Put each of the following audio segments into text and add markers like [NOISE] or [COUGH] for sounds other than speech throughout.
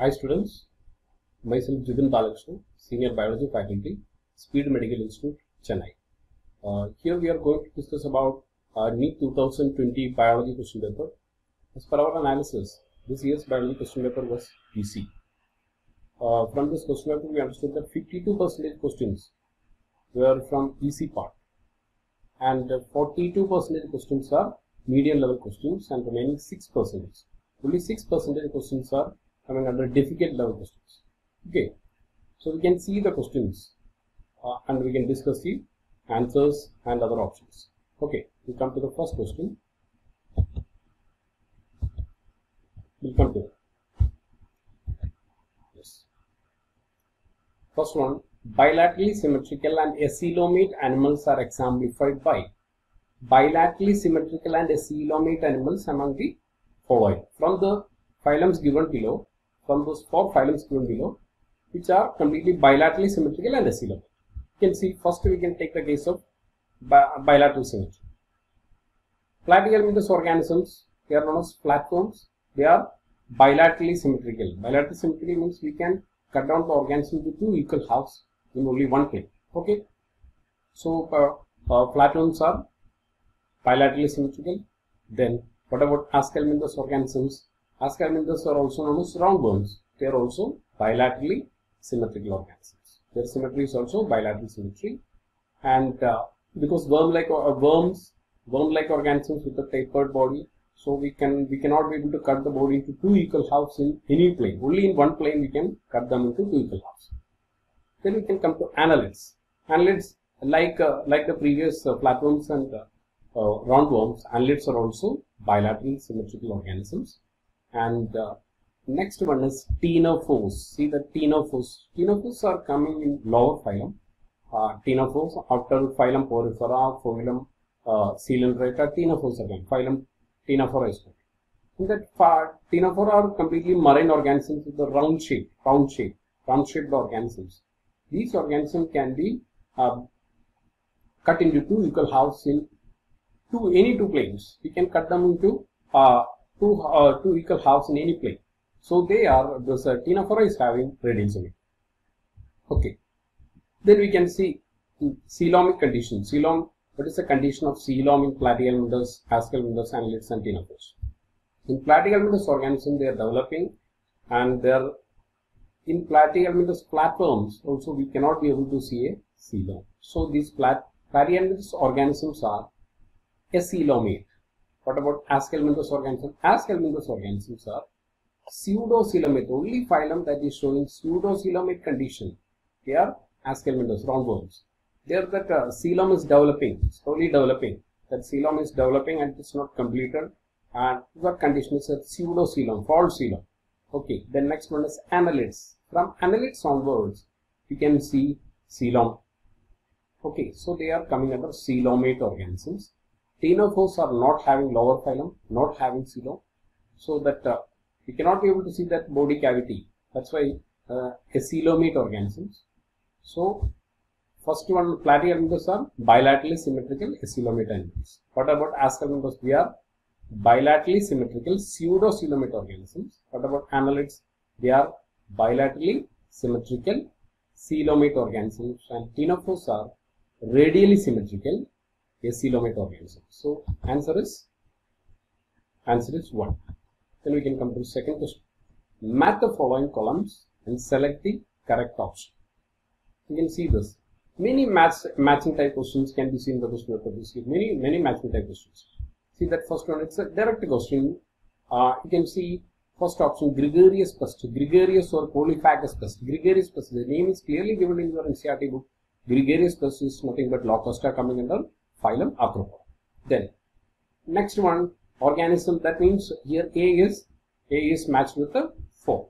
Hi students, myself Jibin Balakrishnan, Senior Biology Faculty, Speed Medical Institute, Chennai. Uh, here we are going to discuss about uh, NEET 2020 Biology question paper. As per our analysis, this year's Biology question paper was easy. Uh, from this question paper, we understood that 52% of questions were from easy part and 42% of questions are medium level questions and remaining 6% only 6% questions are coming under difficult level questions. Okay. So we can see the questions uh, and we can discuss the answers and other options. Okay. We come to the first question. We'll come to it. yes. First one bilaterally symmetrical and acoelomate animals are exemplified by bilaterally symmetrical and acoelomate animals among the following. From the phylums given below from those four phylums given below which are completely bilaterally symmetrical and acoelomate you can see first we can take the case of bi bilateral symmetry. Platyhelminthes organisms. They are known as flatworms they are bilaterally symmetrical. Bilaterally symmetrical means we can cut down the organism into two equal halves in only one plane okay? So uh, uh, flatworms are bilaterally symmetrical. Then what about Aschelminthes organisms? Aschelminthes are also known as roundworms. They are also bilaterally symmetrical organisms. Their symmetry is also bilateral symmetry. And uh, because worm-like uh, worms, worm-like organisms with a tapered body, so we can we cannot be able to cut the body into two equal halves in any plane. Only in one plane we can cut them into two equal halves. Then we can come to annelids. Annelids, like uh, like the previous uh, flatworms and uh, uh, roundworms, annelids are also bilateral symmetrical organisms. And uh, next one is ctenophores. See the ctenophores. Ctenophores are coming in lower phylum. Uh, ctenophores after phylum Porifera, phylum uh, Coelenterata, ctenophores again. Phylum Ctenophora is. In that part, ctenophora are completely marine organisms with the round shape, round shape, round shaped organisms. These organisms can be uh, cut into two equal halves in two any two planes. We can cut them into uh, two uh, two equal halves in any plane. So they are this uh, ctenophora is having radial symmetry. Okay. Then we can see coelomic condition. Coelom. What is the condition of coelom in platyhelminthes, aschelminthes, annelids, and ctenophores? In platyhelminthes organism, they are developing, and they are in platyhelminthes flatworms. Also, we cannot be able to see a coelom. So these plat platyhelminthes organisms are acoelomate. What about Aschelminthes organisms? Aschelminthes organisms are pseudocoelomate. Only phylum that is showing pseudocoelomate condition. They are Aschelminthes, roundworms. There that uh, coelom is developing, slowly developing. That coelom is developing and it's not completed. And what condition is a pseudocoelom, false coelom. Okay, then next one is annelids. From annelids onwards, you can see coelom. Okay, so they are coming under coelomate organisms. Ctenophores are not having lower phylum, not having coelom, so that uh, we cannot be able to see that body cavity. That's why uh, acoelomate organisms. So first one platyhelminthes are bilaterally symmetrical acoelomate animals. What about aschelminthes? We are bilaterally symmetrical pseudo pseudocoelomate organisms. What about annelids? They are bilaterally symmetrical coelomate organisms and ctenophores are radially symmetrical acoelomate organism. So answer is answer is one. Then we can come to the second question. Match the following columns and select the correct option. You can see this. Many match matching type questions can be seen in the question paper this year. Many many matching type questions. See that first one. It's a direct question. Uh, you can see first option gregarious pest, gregarious or polyphagous pest. Gregarious pest. The name is clearly given in your NCERT book. Gregarious pest is nothing but Locusta coming under phylum Arthropoda. Then next one organism that means here A is A is matched with the 4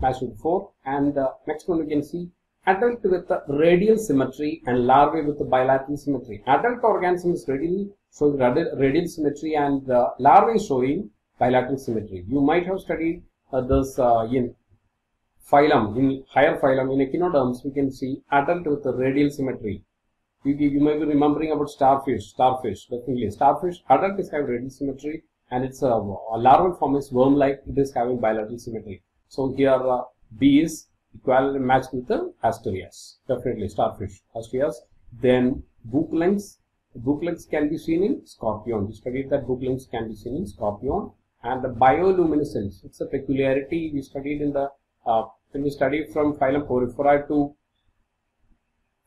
matched with 4 and the next one we can see adult with the radial symmetry and larvae with the bilateral symmetry. Adult organism is radial showing radial, symmetry and the larvae is showing bilateral symmetry. You might have studied uh, this uh, in phylum in higher phylum in echinoderms we can see adult with the radial symmetry you, you may be remembering about starfish, starfish, definitely. Starfish, adult is having radial symmetry and its a, a larval form is worm-like, it is having bilateral symmetry. So here uh, B is equal matched with the Asterias, definitely starfish, Asterias. Then book lungs, can be seen in scorpion. We studied that book lungs can be seen in scorpion. And the bioluminescence, it's a peculiarity we studied in the, uh, when we studied from phylum Porifera to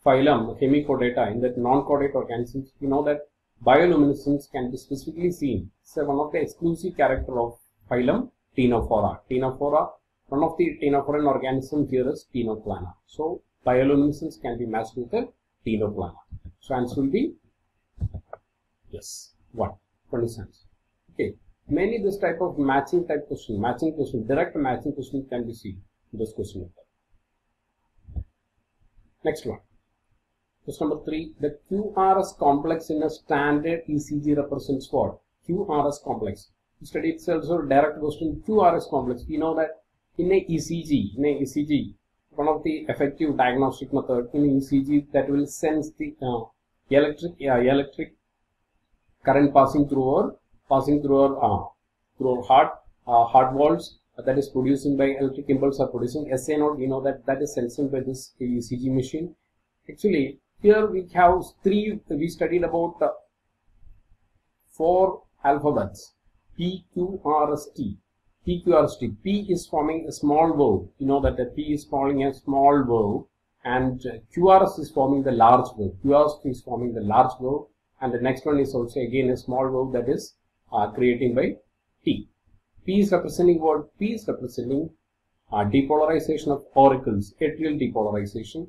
phylum Hemichordata in that non-chordate organisms, we know that bioluminescence can be specifically seen. It's one of the exclusive character of phylum Ctenophora. Ctenophora, one of the ctenophorian organisms here is Ctenoplana. So bioluminescence can be matched with the Ctenoplana. So answer will be yes, What? one. Understands. Okay. Many this type of matching type question, matching question, direct matching question can be seen in this question. Next one. Question number three, the QRS complex in a standard ECG represents what? QRS complex. We studied also direct question QRS complex. We know that in a ECG, in a ECG, one of the effective diagnostic method in ECG that will sense the uh, electric uh, electric current passing through our passing through our uh, through our heart uh, heart walls that is producing by electric impulse are producing SA node. We know that that is sensing by this ECG machine. Actually, here we have three, we studied about uh, four alphabets P, Q, R, S, T. P, Q, R, S, T. P is forming a small vowel. You know that the P is forming a small vowel and uh, QRS is forming the large vowel. QRS is forming the large vowel and the next one is also again a small vowel that is uh, creating by T. P is representing what? P is representing uh, depolarization of auricles, atrial depolarization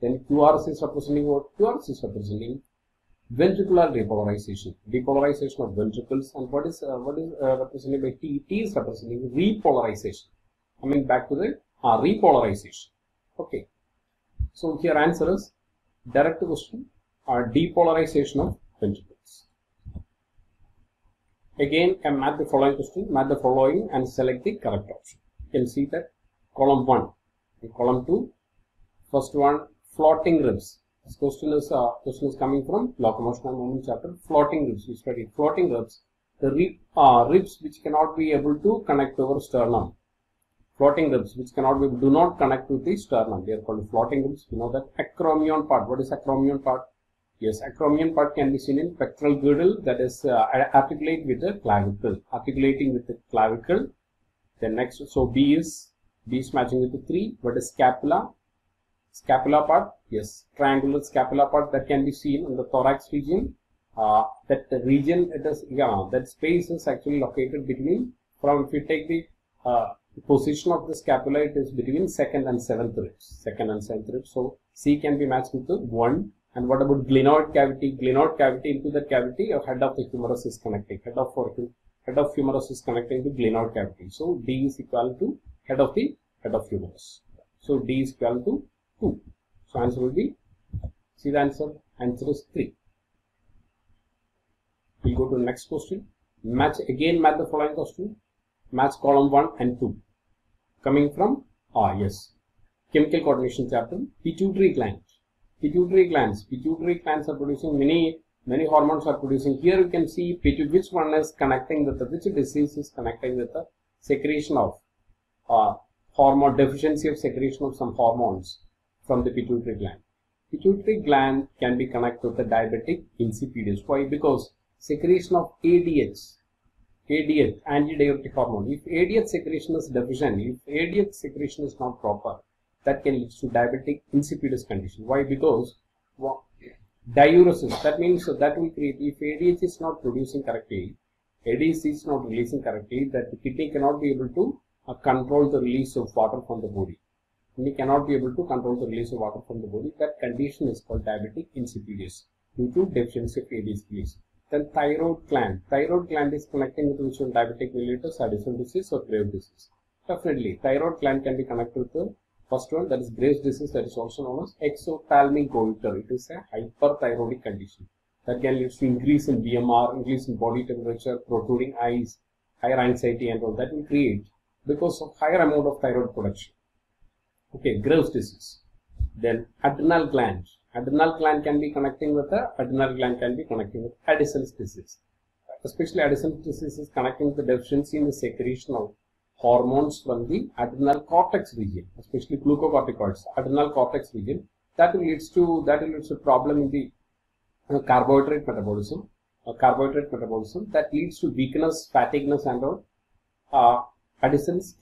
then QRS is representing what? QRS is representing ventricular depolarization, depolarization of ventricles. And what is uh, what is uh, represented by T? T is representing repolarization. Coming back to the uh, repolarization. Okay. So here answer is direct question or uh, depolarization of ventricles. Again, I map the following question, map the following and select the correct option. You can see that column 1 and column 2. First one floating ribs. This question is uh, question is coming from locomotion and movement chapter. Floating ribs. We studied floating ribs. The rib, uh, ribs which cannot be able to connect our sternum. Floating ribs which cannot be do not connect to the sternum. They are called floating ribs. You know that acromion part. What is acromion part? Yes, acromion part can be seen in pectoral girdle that is uh, articulate with the clavicle, articulating with the clavicle. Then next, so B is B is matching with the three. What is scapula? Scapula part yes triangular scapula part that can be seen in the thorax region. Uh, that region it is yeah that space is actually located between from if you take the uh, position of the scapula it is between second and seventh ribs second and seventh ribs. So c can be matched with the one. And what about glenoid cavity? Glenoid cavity into that cavity head of the humerus is connecting head of head of humerus is connecting to glenoid cavity. So d is equal to head of the head of humerus. So d is equal to 2. So answer will be, see the answer, answer is 3. We'll go to the next question. Match, again match the following question. Match column 1 and 2. Coming from, ah yes, chemical coordination chapter, pituitary gland. Pituitary glands, pituitary glands are producing many, many hormones are producing. Here you can see which one is connecting with the, which disease is connecting with the secretion of uh, hormone, deficiency of secretion of some hormones from the pituitary gland. Pituitary gland can be connected to the diabetic insipidus. Why? Because secretion of ADH, ADH, antidiuretic hormone. If ADH secretion is deficient, if ADH secretion is not proper, that can lead to diabetic insipidus condition. Why? Because well, diuresis, that means so that will create, if ADH is not producing correctly, ADH is not releasing correctly, that the kidney cannot be able to uh, control the release of water from the body we cannot be able to control the release of water from the body. That condition is called diabetic insipidus due to deficiency of ADH Then thyroid gland. Thyroid gland is connecting with which one diabetic mellitus, Addison disease or Graves disease. Definitely, thyroid gland can be connected with the first one that is Graves disease that is also known as exophthalmic goiter. It is a hyperthyroidic condition that can lead to increase in BMR, increase in body temperature, protruding eyes, higher anxiety and all that will create because of higher amount of thyroid production. Okay, Graves disease. Then adrenal gland. Adrenal gland can be connecting with the adrenal gland can be connecting with Addison's disease. Especially Addison's disease is connecting with the deficiency in the secretion of hormones from the adrenal cortex region, especially glucocorticoids, adrenal cortex region. That leads to that leads to problem in the uh, carbohydrate metabolism. Uh, carbohydrate metabolism that leads to weakness, fatigueness, and all. Uh, Addison's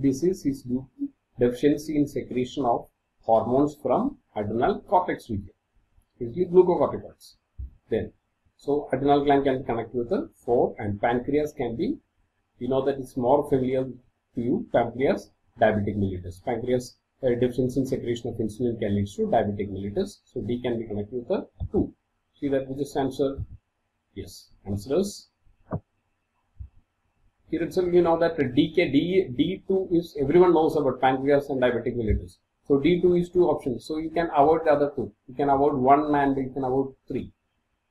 disease is due to deficiency in secretion of hormones from adrenal cortex region, usually glucocorticoids. Then, so adrenal gland can connect with the 4 and pancreas can be, you know that it's more familiar to you, pancreas, diabetic mellitus. Pancreas uh, deficiency in secretion of insulin can lead to diabetic mellitus. So D can be connected with the 2. See that we just answer, yes, answer is here itself you know that DK, D, D2 is, everyone knows about pancreas and diabetic mellitus. So D2 is two options. So you can avoid the other two. You can avoid one and you can avoid three.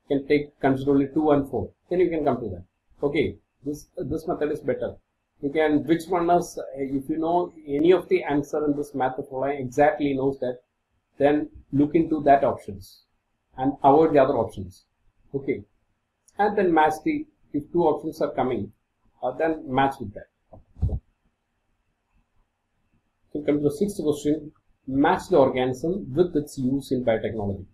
You can take consider only two and four. Then you can come to that. Okay, this this method is better. You can which one is if you know any of the answer in this method exactly knows that, then look into that options and avoid the other options. Okay, and then match the if two options are coming, uh, then match with that. So come to the sixth question match the organism with its use in biotechnology.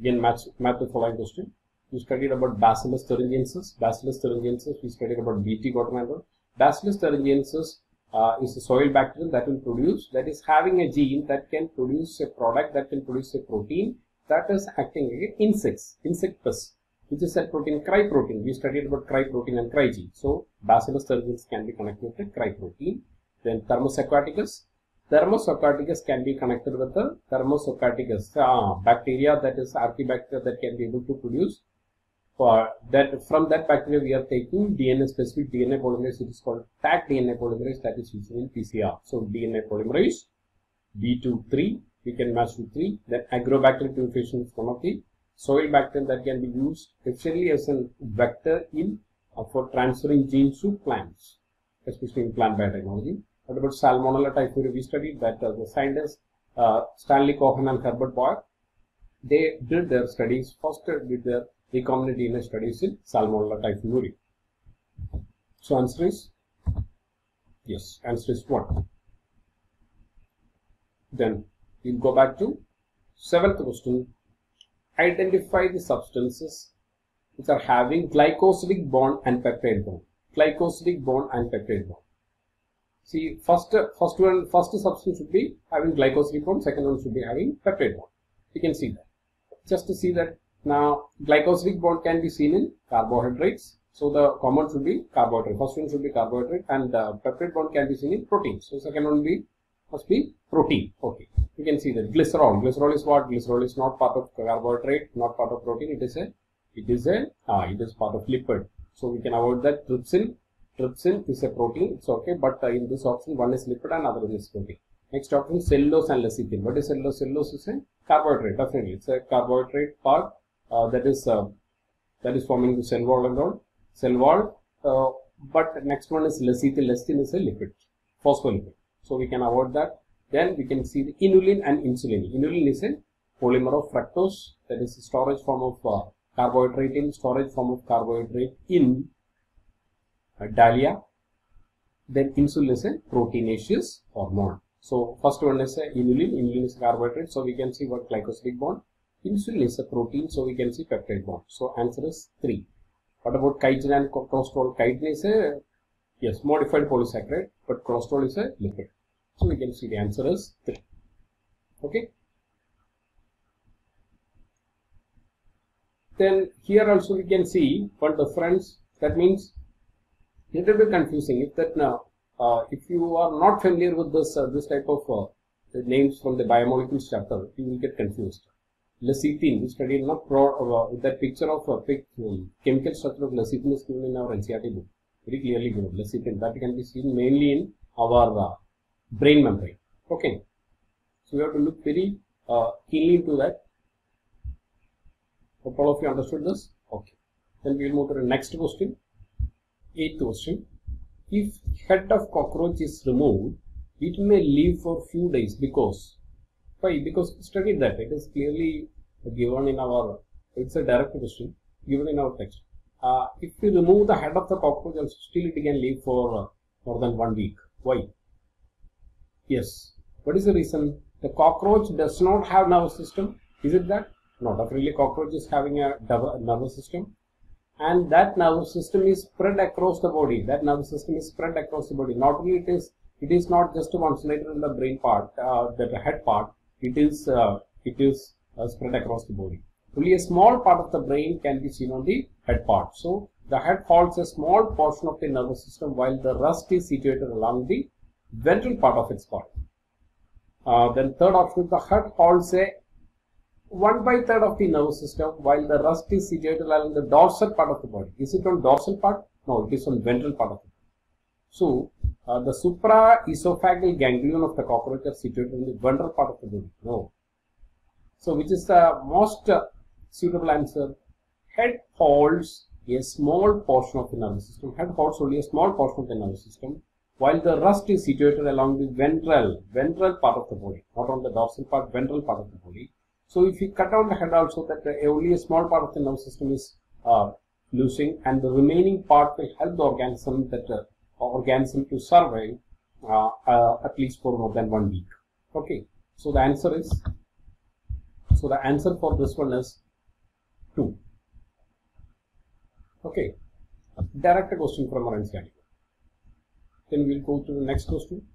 Again, match, match the following question. We studied about Bacillus thuringiensis. Bacillus thuringiensis, we studied about Bt cotton Bacillus thuringiensis uh, is a soil bacterium that will produce, that is having a gene that can produce a product that can produce a protein that is acting against insects, insect pests, which is a protein cry protein. We studied about cry protein and cry gene. So, Bacillus thuringiensis can be connected with cry protein. Then Thermus aquaticus, aquaticus can be connected with the Thermus aquaticus uh, bacteria that is archaebacteria that can be able to produce for that from that bacteria we are taking DNA specific DNA polymerase it is called Taq DNA polymerase that is used in PCR. So DNA polymerase B23 we can match with 3 then agrobacterial purification is one of the soil bacteria that can be used efficiently as a vector in uh, for transferring genes to plants especially in plant biotechnology. What about Salmonella typhi? We studied that uh, the scientists uh, Stanley Cohen and Herbert Boyer, they did their studies, first did their recombinant DNA studies in Salmonella typhimurium. So answer is yes, answer is one. Then we'll go back to seventh question. Identify the substances which are having glycosidic bond and peptide bond. Glycosidic bond and peptide bond. See, first, first one, first substance should be having glycosidic bond, second one should be having peptide bond. You can see that. Just to see that now glycosidic bond can be seen in carbohydrates. So the common should be carbohydrate. First one should be carbohydrate and uh, peptide bond can be seen in proteins. So second one be must be protein. Okay. You can see that glycerol. Glycerol is what? Glycerol is not part of carbohydrate, not part of protein. It is a it is a uh, it is part of lipid. So we can avoid that trypsin trypsin is a protein it's okay but uh, in this option one is lipid and other is protein next option cellulose and lecithin what is cellulose cellulose is a carbohydrate definitely it's a carbohydrate part uh, that is uh, that is forming the cell wall and all cell wall uh, but next one is lecithin lecithin is a lipid phospholipid so we can avoid that then we can see the inulin and insulin inulin is a polymer of fructose that is storage form of uh, carbohydrate in storage form of carbohydrate in dahlia. Then insulin is a proteinaceous hormone. So first one is a inulin. Inulin is carbohydrate. So we can see what glycosidic bond. Insulin is a protein. So we can see peptide bond. So answer is 3. What about chitin and cholesterol? Chitin is a yes modified polysaccharide, but cholesterol is a lipid. So we can see the answer is 3. Okay. Then here also we can see one difference. That means little bit confusing. If that now, uh, if you are not familiar with this uh, this type of uh, names from the biomolecules chapter, you will get confused. Lecithin, we studied not pro, uh, that picture of a big um, chemical structure of lecithin is given in our NCERT book. Very clearly given. Lecithin that can be seen mainly in our uh, brain membrane. Okay, so we have to look very uh, keenly into that. Hope all of you understood this. Okay, then we will move to the next question. Eighth question. If head of cockroach is removed, it may live for few days because why? Because study that it is clearly given in our it's a direct question given in our text. Uh, if we remove the head of the cockroach, still it can live for more than one week. Why? Yes. What is the reason? The cockroach does not have nervous system. Is it that? No, definitely cockroach is having a nervous system. And that nervous system is spread across the body. That nervous system is spread across the body. Not only it is, it is not just concentrated in the brain part, uh, the head part. It is, uh, it is uh, spread across the body. Only a small part of the brain can be seen on the head part. So the head holds a small portion of the nervous system while the rest is situated along the ventral part of its body. Uh, then third option, the head holds a 1 by third of the nervous system while the rest is situated along the dorsal part of the body. Is it on dorsal part? No, it is on ventral part of the body. So, uh, the supraesophageal ganglion of the cockroach are situated in the ventral part of the body. No. So, which is the most uh, suitable answer? Head holds a small portion of the nervous system. Head holds only a small portion of the nervous system while the rust is situated along the ventral, ventral part of the body, not on the dorsal part, ventral part of the body. So if you cut down the head also that only a small part of the nervous system is uh, losing and the remaining part will help the organism that uh, organism to survive uh, uh, at least for more than one week. Okay, so the answer is so the answer for this one is 2. Okay, direct question from our NCERT. Then we'll go to the next question.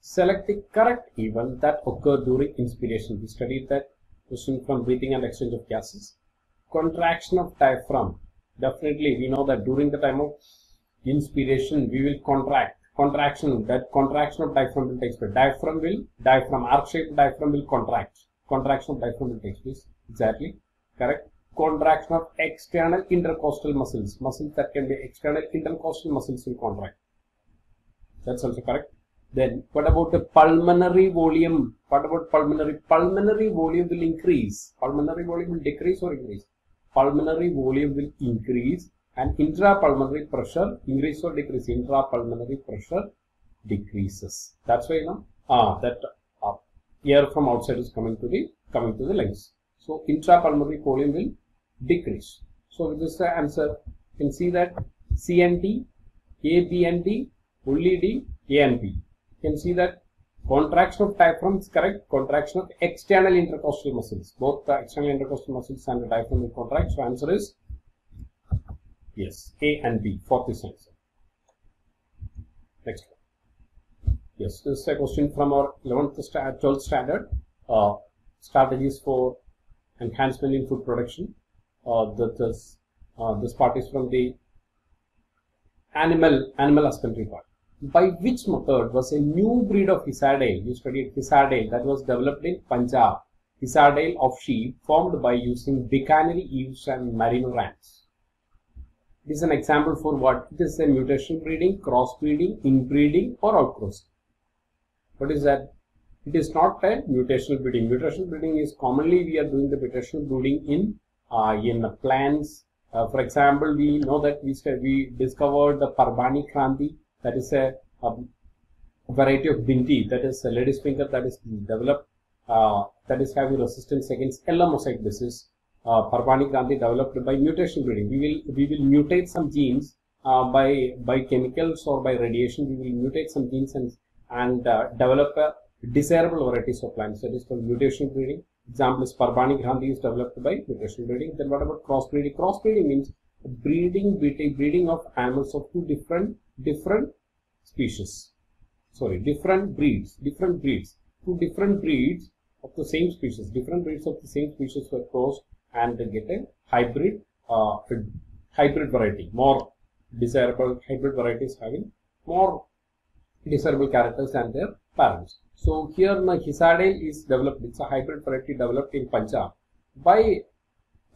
Select the correct event that occurred during inspiration. We studied that question from breathing and exchange of gases. Contraction of diaphragm. Definitely, we know that during the time of inspiration, we will contract. Contraction, that contraction of diaphragm will take place. Diaphragm will, diaphragm, arc-shaped diaphragm will contract. Contraction of diaphragm will take place. Exactly. Correct. Contraction of external intercostal muscles. Muscles that can be external intercostal muscles will contract that's also correct. Then what about the pulmonary volume? What about pulmonary? Pulmonary volume will increase. Pulmonary volume will decrease or increase? Pulmonary volume will increase and intrapulmonary pressure increase or decrease? Intrapulmonary pressure decreases. That's why you know ah, that uh, air from outside is coming to the coming to the lungs. So intrapulmonary volume will decrease. So with this answer, you can see that C and D, A, B and D only D, A and B. You can see that contraction of diaphragm is correct, contraction of external intercostal muscles. Both the external intercostal muscles and the diaphragm will contract. So answer is yes, A and B for this answer. Next one. Yes, this is a question from our 11th, 12th standard. Uh, strategies for enhancement in food production. Uh, that is, uh, this part is from the animal animal husbandry part by which method was a new breed of Hisardale, you studied Hisardale, that was developed in Punjab, Hisardale of sheep formed by using Bikaneri ewes and merino rams. This is an example for what? It is a mutation breeding, crossbreeding, inbreeding or outcrossing. What is that? It is not a mutational breeding. Mutational breeding is commonly we are doing the mutational breeding in uh, in plants. Uh, for example, we know that we, we discovered the Parbhani Kranti that is a, a variety of bhindi that is a lady's finger that is developed uh, that is having resistance against yellow mosaic disease uh, Parbhani Kranti developed by mutation breeding. We will we will mutate some genes uh, by by chemicals or by radiation. We will mutate some genes and and uh, develop a desirable varieties of plants. That is called mutation breeding. Example is Parbhani Kranti is developed by mutation breeding. Then what about crossbreeding? Crossbreeding means breeding breeding of animals of two different different species. Sorry different breeds different breeds. Two different breeds of the same species. Different breeds of the same species were crossed and they get a hybrid uh, hybrid variety. More desirable hybrid varieties having more desirable characters than their parents. So here my Hisardale is developed. It's a hybrid variety developed in Punjab by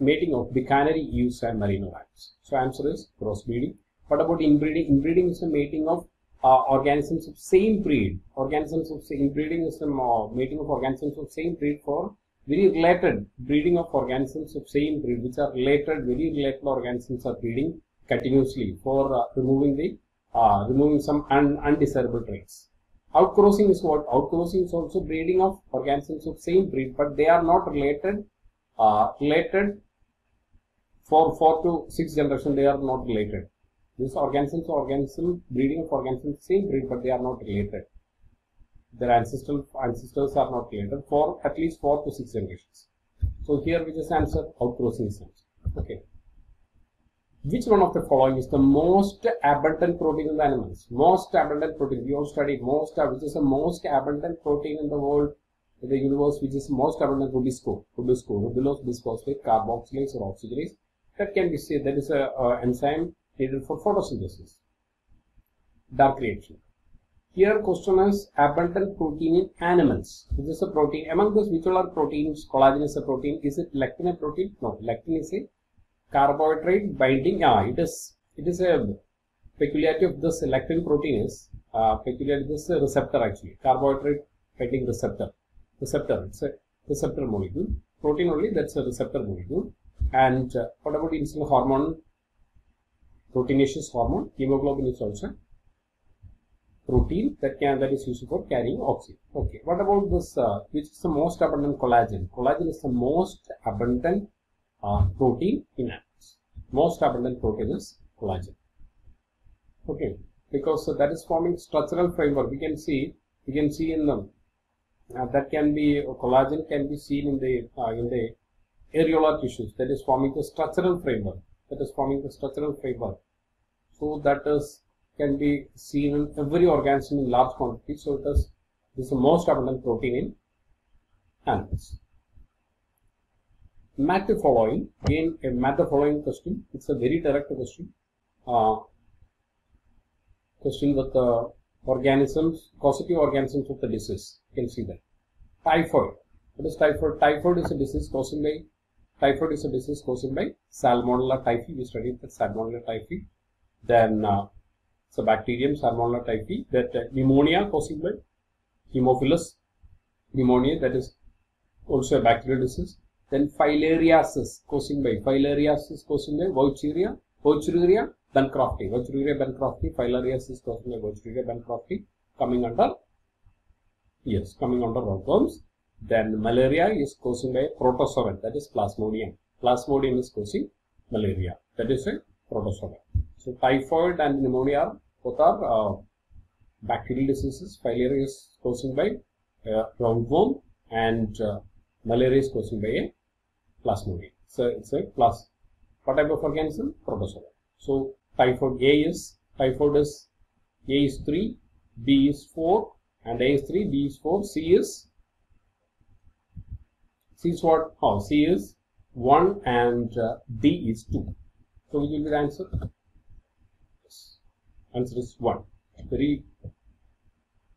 mating of Bikaneri ewes and merino rams so answer is crossbreeding what about inbreeding? Inbreeding is the mating of uh, organisms of same breed. Organisms of same inbreeding is the uh, mating of organisms of same breed for very related breeding of organisms of same breed, which are related, very related organisms are breeding continuously for uh, removing the uh, removing some un undesirable traits. Outcrossing is what? Outcrossing is also breeding of organisms of same breed, but they are not related. Uh, related for four to six generation, they are not related These organisms, organism, breeding of organisms, same breed, but they are not related. Their ancestral ancestors are not related for at least four to six generations. So here we just answer outcrossing is Okay. Which one of the following is the most abundant protein in the animals? Most abundant protein. We all studied most, which is the most abundant protein in the world, in the universe, which is most abundant rubisco, rubisco, ribulose bisphosphate, carboxylase or oxygenase. That can be said that is a, a enzyme needed for photosynthesis. Dark reaction. Here question is abundant protein in animals. Which is a protein. Among those which all are proteins, collagen is a protein. Is it lectin a protein? No, lectin is a carbohydrate binding yeah it is it is a peculiarity of this lectin protein is uh, peculiarity this receptor actually carbohydrate binding receptor receptor it's a receptor molecule protein only that's a receptor molecule and uh, what about insulin hormone proteinaceous hormone hemoglobin is also protein that can that is used for carrying oxygen okay what about this uh, which is the most abundant collagen collagen is the most abundant uh, protein in animals. Most abundant protein is collagen. Okay, because uh, that is forming structural framework. We can see, we can see in the uh, that can be uh, collagen can be seen in the uh, in the areolar tissues. That is forming the structural framework. That is forming the structural framework. So that is can be seen in every organism in large quantity. So it is this is the most abundant protein in animals. Match the following again a match the following question. It's a very direct question uh, question with the organisms causative organisms of the disease. You can see that. Typhoid. What is typhoid? Typhoid is a disease caused by typhoid is a disease caused by salmonella typhi. We studied that salmonella typhi. Then uh, bacterium salmonella typhi. That uh, pneumonia caused by haemophilus. Pneumonia that is also a bacterial disease. Then filariasis causing by filariasis causing by Wuchereria, Wuchereria bancrofti, Wuchereria bancrofti, filariasis causing by Wuchereria bancrofti coming under yes coming under rockworms. Then malaria is causing by protozoan that is plasmodium. Plasmodium is causing malaria that is a protozoan. So typhoid and pneumonia are both are uh, bacterial diseases. Filariasis is causing by uh, roundworm and uh, malaria is causing by a plasmodium. So it's a plus. What type of organism? Protozoan. So typhoid A is typhoid is A is 3, B is 4, and A is 3, B is 4, C is C is what? Oh, C is 1 and uh, D is 2. So which will be the answer? Yes. Answer is 1. Very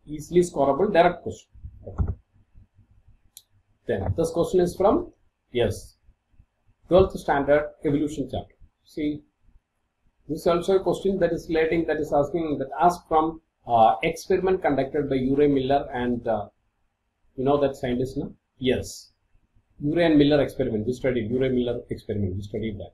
easily scoreable direct question. Okay. Then this question is from yes 12th standard evolution chapter. See, this is also a question that is relating, that is asking, that asked from uh, experiment conducted by Urey Miller and uh, you know that scientist, no? Yes. Urey and Miller experiment, we studied Urey Miller experiment, we studied that.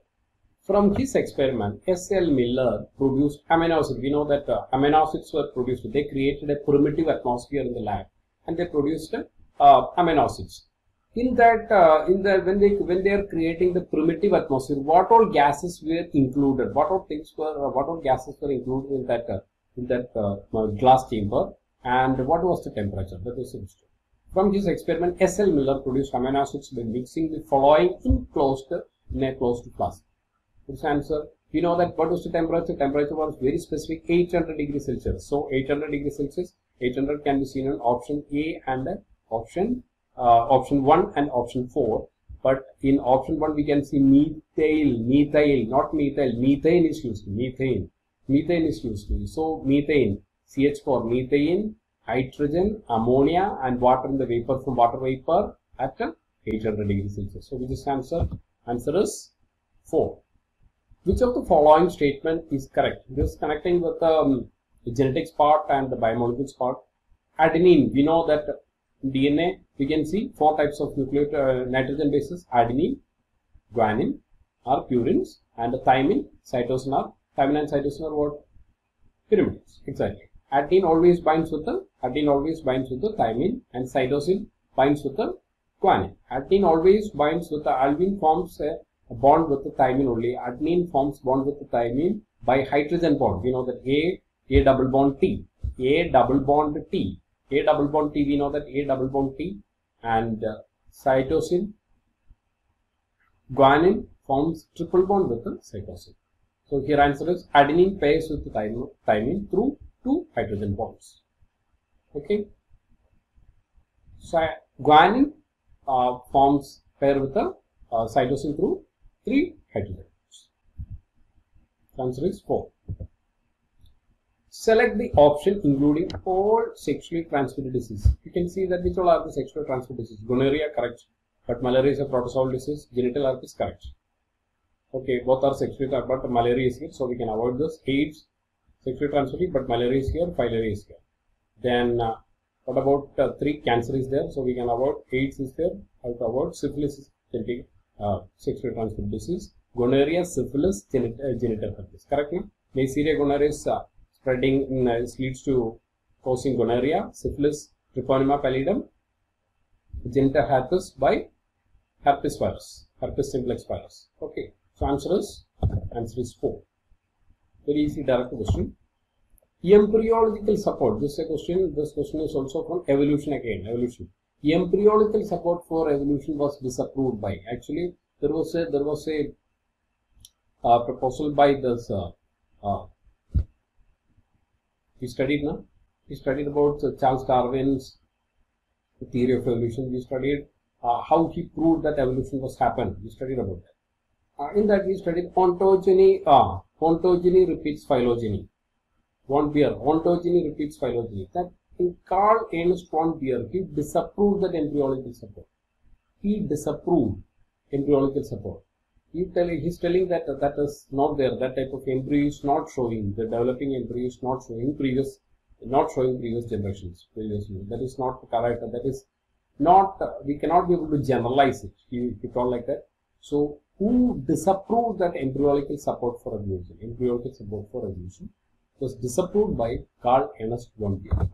From his experiment, S.L. Miller produced amino acids. We know that uh, amino acids were produced. They created a primitive atmosphere in the lab and they produced uh, amino acids in that uh, in the when they when they are creating the primitive atmosphere what all gases were included what all things were uh, what all gases were included in that uh, in that uh, glass chamber and what was the temperature that was interesting from this experiment sl miller produced amino acids by mixing the following in closed in a closed flask. This answer we know that what was the temperature? Temperature was very specific 800 degrees celsius. So 800 degrees celsius 800 can be seen in option a and option uh, option 1 and option 4 but in option 1 we can see methyl methyl not methyl. Methane is used methane. Methane is used. So methane ch4 methane hydrogen ammonia and water in the vapor from water vapor at 800 degrees celsius so which is answer answer is 4 which of the following statement is correct this is connecting with um, the genetics part and the biomolecules part adenine we know that DNA, we can see four types of nucleic uh, nitrogen bases, adenine, guanine are purines, and thymine, cytosine are, thymine and cytosine are what? Pyrimids, exactly. Adenine always binds with the, adenine always binds with the thymine, and cytosine binds with the guanine. Adenine always binds with the albumin forms a, a bond with the thymine only. Adenine forms bond with the thymine, by hydrogen bond. We know that A, A double bond T, A double bond T, A double bond T, we know that A double bond T and uh, cytosine, guanine forms triple bond with the cytosine. So here answer is adenine pairs with the thymine through two hydrogen bonds. Okay. So guanine uh, forms pair with the uh, cytosine through three hydrogen bonds. Answer is 4. Select the option including all sexually transmitted diseases. You can see that which all are the sexually transmitted diseases. Gonorrhea, correct. But malaria is a protozoal disease. Genital herpes, correct. Okay, both are sexually transmitted, but malaria is here, so we can avoid this. AIDS, sexually transmitted, but malaria is here, filaria is here. Then, uh, what about uh, three? Cancer is there, so we can avoid AIDS is there. How to avoid syphilis is genital, uh, sexually transmitted disease. Gonorrhea, syphilis, genital, uh, genital herpes. Correct? No? Neisseria gonorrhea is uh, spreading in, uh, leads to causing gonorrhea, syphilis, treponema pallidum, genital herpes by herpes virus, herpes simplex virus. Okay, so answer is answer is four. Very easy direct question. Embryological support. This is a question. This question is also from evolution again. Evolution. Embryological support for evolution was disapproved by. Actually, there was a there was a uh, proposal by this. Uh, uh, we studied now. We studied about Charles Darwin's theory of evolution. We studied uh, how he proved that evolution was happened. We studied about that. Uh, in that we studied ontogeny. Uh, ontogeny repeats phylogeny. Von Baer, ontogeny repeats phylogeny. That in Carl Ernst von Baer, he disapproved that embryological support. He disapproved embryological support. He tell, he's telling that uh, that is not there. That type of embryo is not showing. The developing embryo is not showing previous, not showing previous generations. Previously, that is not correct. That is not. Uh, we cannot be able to generalize it. He, he told like that. So, who disapproved that embryological support for evolution? Embryological support for evolution was disapproved by Carl Ernst von Baer.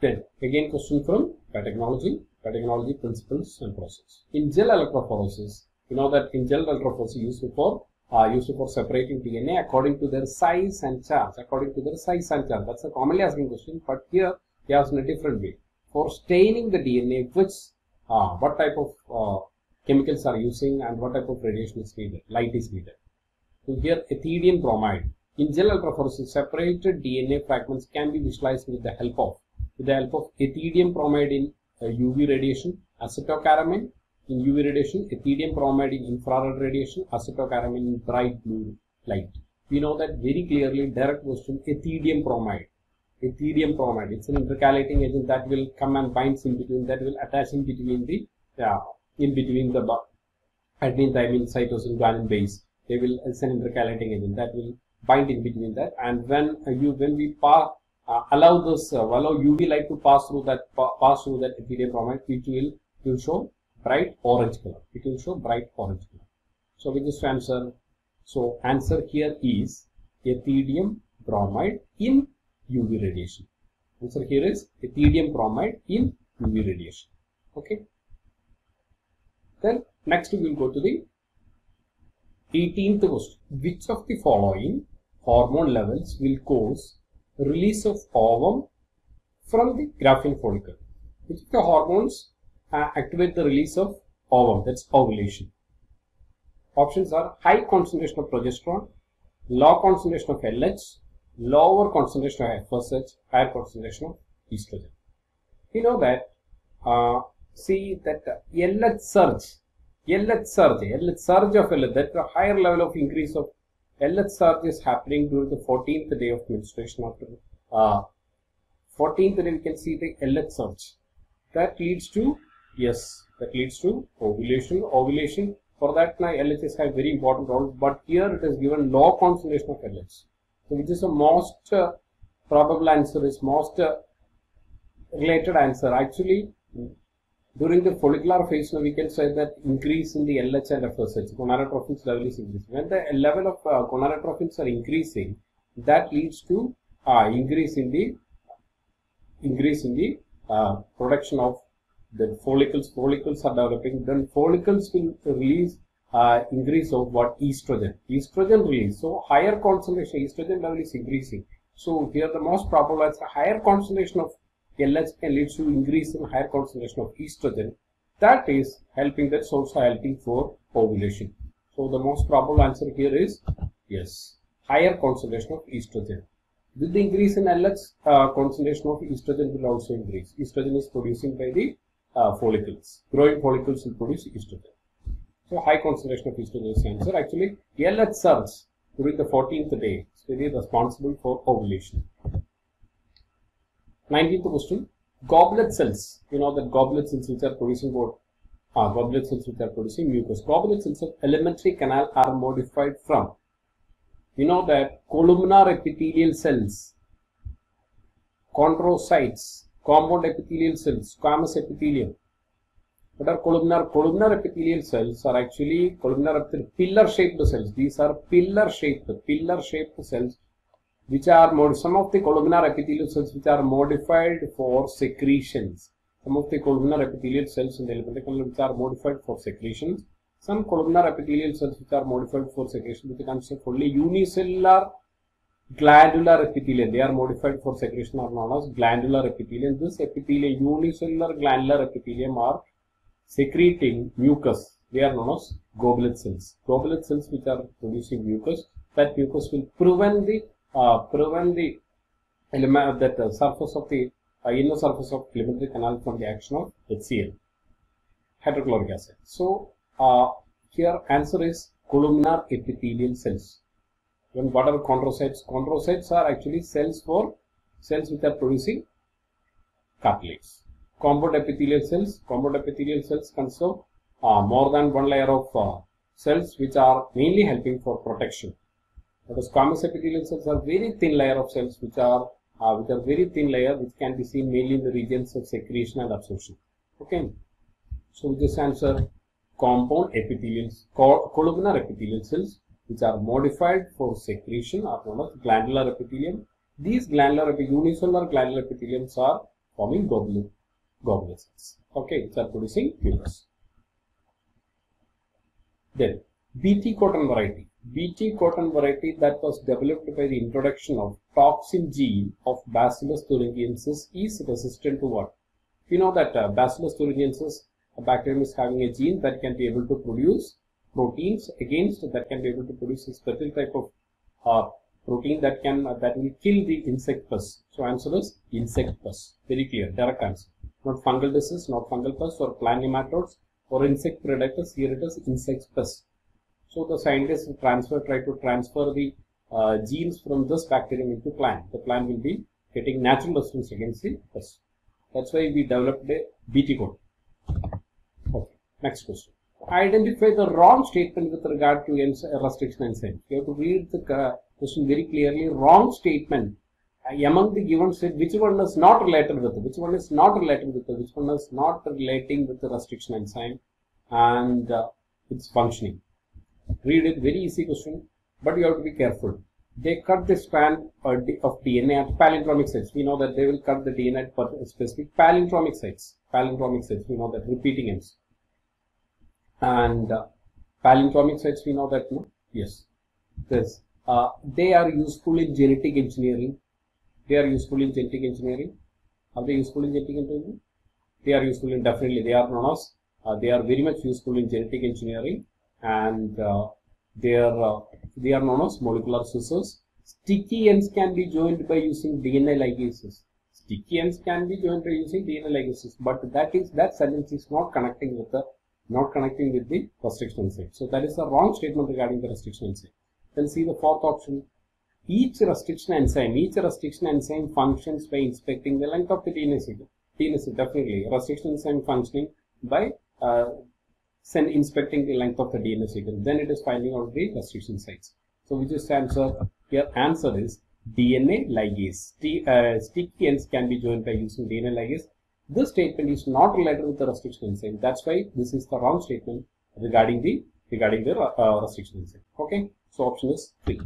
Then again question from biotechnology, biotechnology principles and process. In gel electrophoresis, you know that in gel electrophoresis used for uh, used for separating DNA according to their size and charge, according to their size and charge. That's a commonly asking question, but here he asks in a different way. For staining the DNA, which uh, what type of uh, chemicals are using and what type of radiation is needed, light is needed. So here ethidium bromide in gel electrophoresis, separated DNA fragments can be visualized with the help of with the help of ethidium bromide in uh, UV radiation, acetocarmine in UV radiation, ethidium bromide in infrared radiation, acetocarmine in bright blue light. We know that very clearly. Direct question: ethidium bromide. Ethidium bromide. It's an intercalating agent that will come and binds in between. That will attach in between the uh, in between the adenine, thymine, cytosine, guanine base. They will. It's an intercalating agent that will bind in between that. And when uh, you when we pass uh, allow this uh, allow UV light to pass through that pa pass through that ethidium bromide it will will show bright orange color. It will show bright orange color. So we just answer so answer here is ethidium bromide in UV radiation. Answer here is ethidium bromide in UV radiation. Okay? Then next we will go to the 18th question. Which of the following hormone levels will cause release of ovum from the Graafian follicle. Which the hormones uh, activate the release of ovum, that's ovulation. Options are high concentration of progesterone, low concentration of LH, lower concentration of FSH, higher concentration of estrogen. We know that, uh, see that LH surge, LH surge, LH surge of LH, that's a higher level of increase of LH surge is happening during the 14th day of menstruation after uh, 14th day we can see the LH surge. That leads to, yes, that leads to ovulation. Ovulation, for that now LHs have very important role, but here it is given low concentration of LH. So which is the most uh, probable answer is most uh, related answer. Actually, during the follicular phase, we can say that increase in the LH and FSH, gonadotrophins level is increasing. When the level of uh, gonadotrophins are increasing, that leads to uh, increase in the increase in the uh, production of the follicles. Follicles are developing. Then follicles will release uh, increase of what estrogen estrogen release so higher concentration estrogen level is increasing so here the most probable is a higher concentration of LH can lead to increase in higher concentration of estrogen that is helping that's also helping for ovulation. So the most probable answer here is yes higher concentration of estrogen. With the increase in LH uh, concentration of estrogen will also increase. Estrogen is producing by the uh, follicles. Growing follicles will produce estrogen. So high concentration of estrogen is the answer. Actually, LH surge during the 14th day is very responsible for ovulation. 19th question. Goblet cells. You know that goblet cells which are producing what? Ah, goblet cells which are producing mucus. Goblet cells of alimentary canal are modified from. You know that columnar epithelial cells, chondrocytes, compound epithelial cells, squamous epithelium, what are columnar? Columnar epithelial cells are actually columnar pillar shaped cells. These are pillar shaped, pillar shaped cells which are mod some of the columnar epithelial cells which are modified for secretions. Some of the columnar epithelial cells in the alimentary canal which are modified for secretions. Some columnar epithelial cells which are modified for secretions secretion which consist only unicellular glandular epithelium. They are modified for secretion are known as glandular epithelium. This epithelium, unicellular glandular epithelium are secreting mucus. They are known as goblet cells. Goblet cells which are producing mucus. That mucus will prevent the uh, prevent the element that uh, surface of the uh, inner surface of alimentary canal from the action of HCl, hydrochloric acid. So uh, here answer is columnar epithelial cells. Then what are chondrocytes? Chondrocytes are actually cells for cells which are producing cartilage compound epithelial cells. Compound epithelial cells of uh, more than one layer of uh, cells which are mainly helping for protection. Whereas squamous epithelial cells are very thin layer of cells which are uh, which are very thin layer which can be seen mainly in the regions of secretion and absorption. Okay. So this answer compound epithelial columnar epithelial cells which are modified for secretion are known as glandular epithelium. These glandular unicellular glandular epitheliums are forming goblet goblet cells. Okay, which are producing mucus. Then BT cotton variety. BT cotton variety that was developed by the introduction of toxin gene of Bacillus thuringiensis is resistant to what? You know that uh, Bacillus thuringiensis, a bacterium is having a gene that can be able to produce proteins against that can be able to produce a special type of uh, protein that can uh, that will kill the insect pus. So answer is insect pus. Very clear, direct answer not fungal disease, not fungal pus or plant nematodes or insect predators. Here it is insect pus. So the scientists transfer, try to transfer the uh, genes from this bacterium into plant. The plant will be getting natural resistance against the pus. That's why we developed a BT code. Okay, next question. Identify the wrong statement with regard to restriction enzyme. You have to read the uh, question very clearly. Wrong statement among the given state, which one is not related with which one is not related with which one is not relating with the restriction enzyme and uh, its functioning. Read it, very easy question, but you have to be careful. They cut the span of DNA at palindromic sites. We know that they will cut the DNA at specific palindromic sites. Palindromic sites, we know that repeating ends. And uh, palindromic sites, we know that, no? Yes. This, uh, they are useful in genetic engineering they are useful in genetic engineering. Are they useful in genetic engineering? They are useful in definitely they are known as uh, they are very much useful in genetic engineering and uh, they are uh, they are known as molecular scissors. Sticky ends can be joined by using DNA ligases. Sticky ends can be joined by using DNA ligases, but that is that sentence is not connecting with the not connecting with the restriction site. So that is a wrong statement regarding the restriction enzyme. Then see the fourth option each restriction enzyme, each restriction enzyme functions by inspecting the length of the DNA sequence. DNA sequence, definitely. Restriction enzyme functioning by uh, send inspecting the length of the DNA sequence. Then it is finding out the restriction sites. So which is answer? Your answer is DNA ligase. St uh, sticky ends can be joined by using DNA ligase. This statement is not related with the restriction enzyme. That's why this is the wrong statement regarding the regarding the uh, restriction enzyme. Okay. So option is three.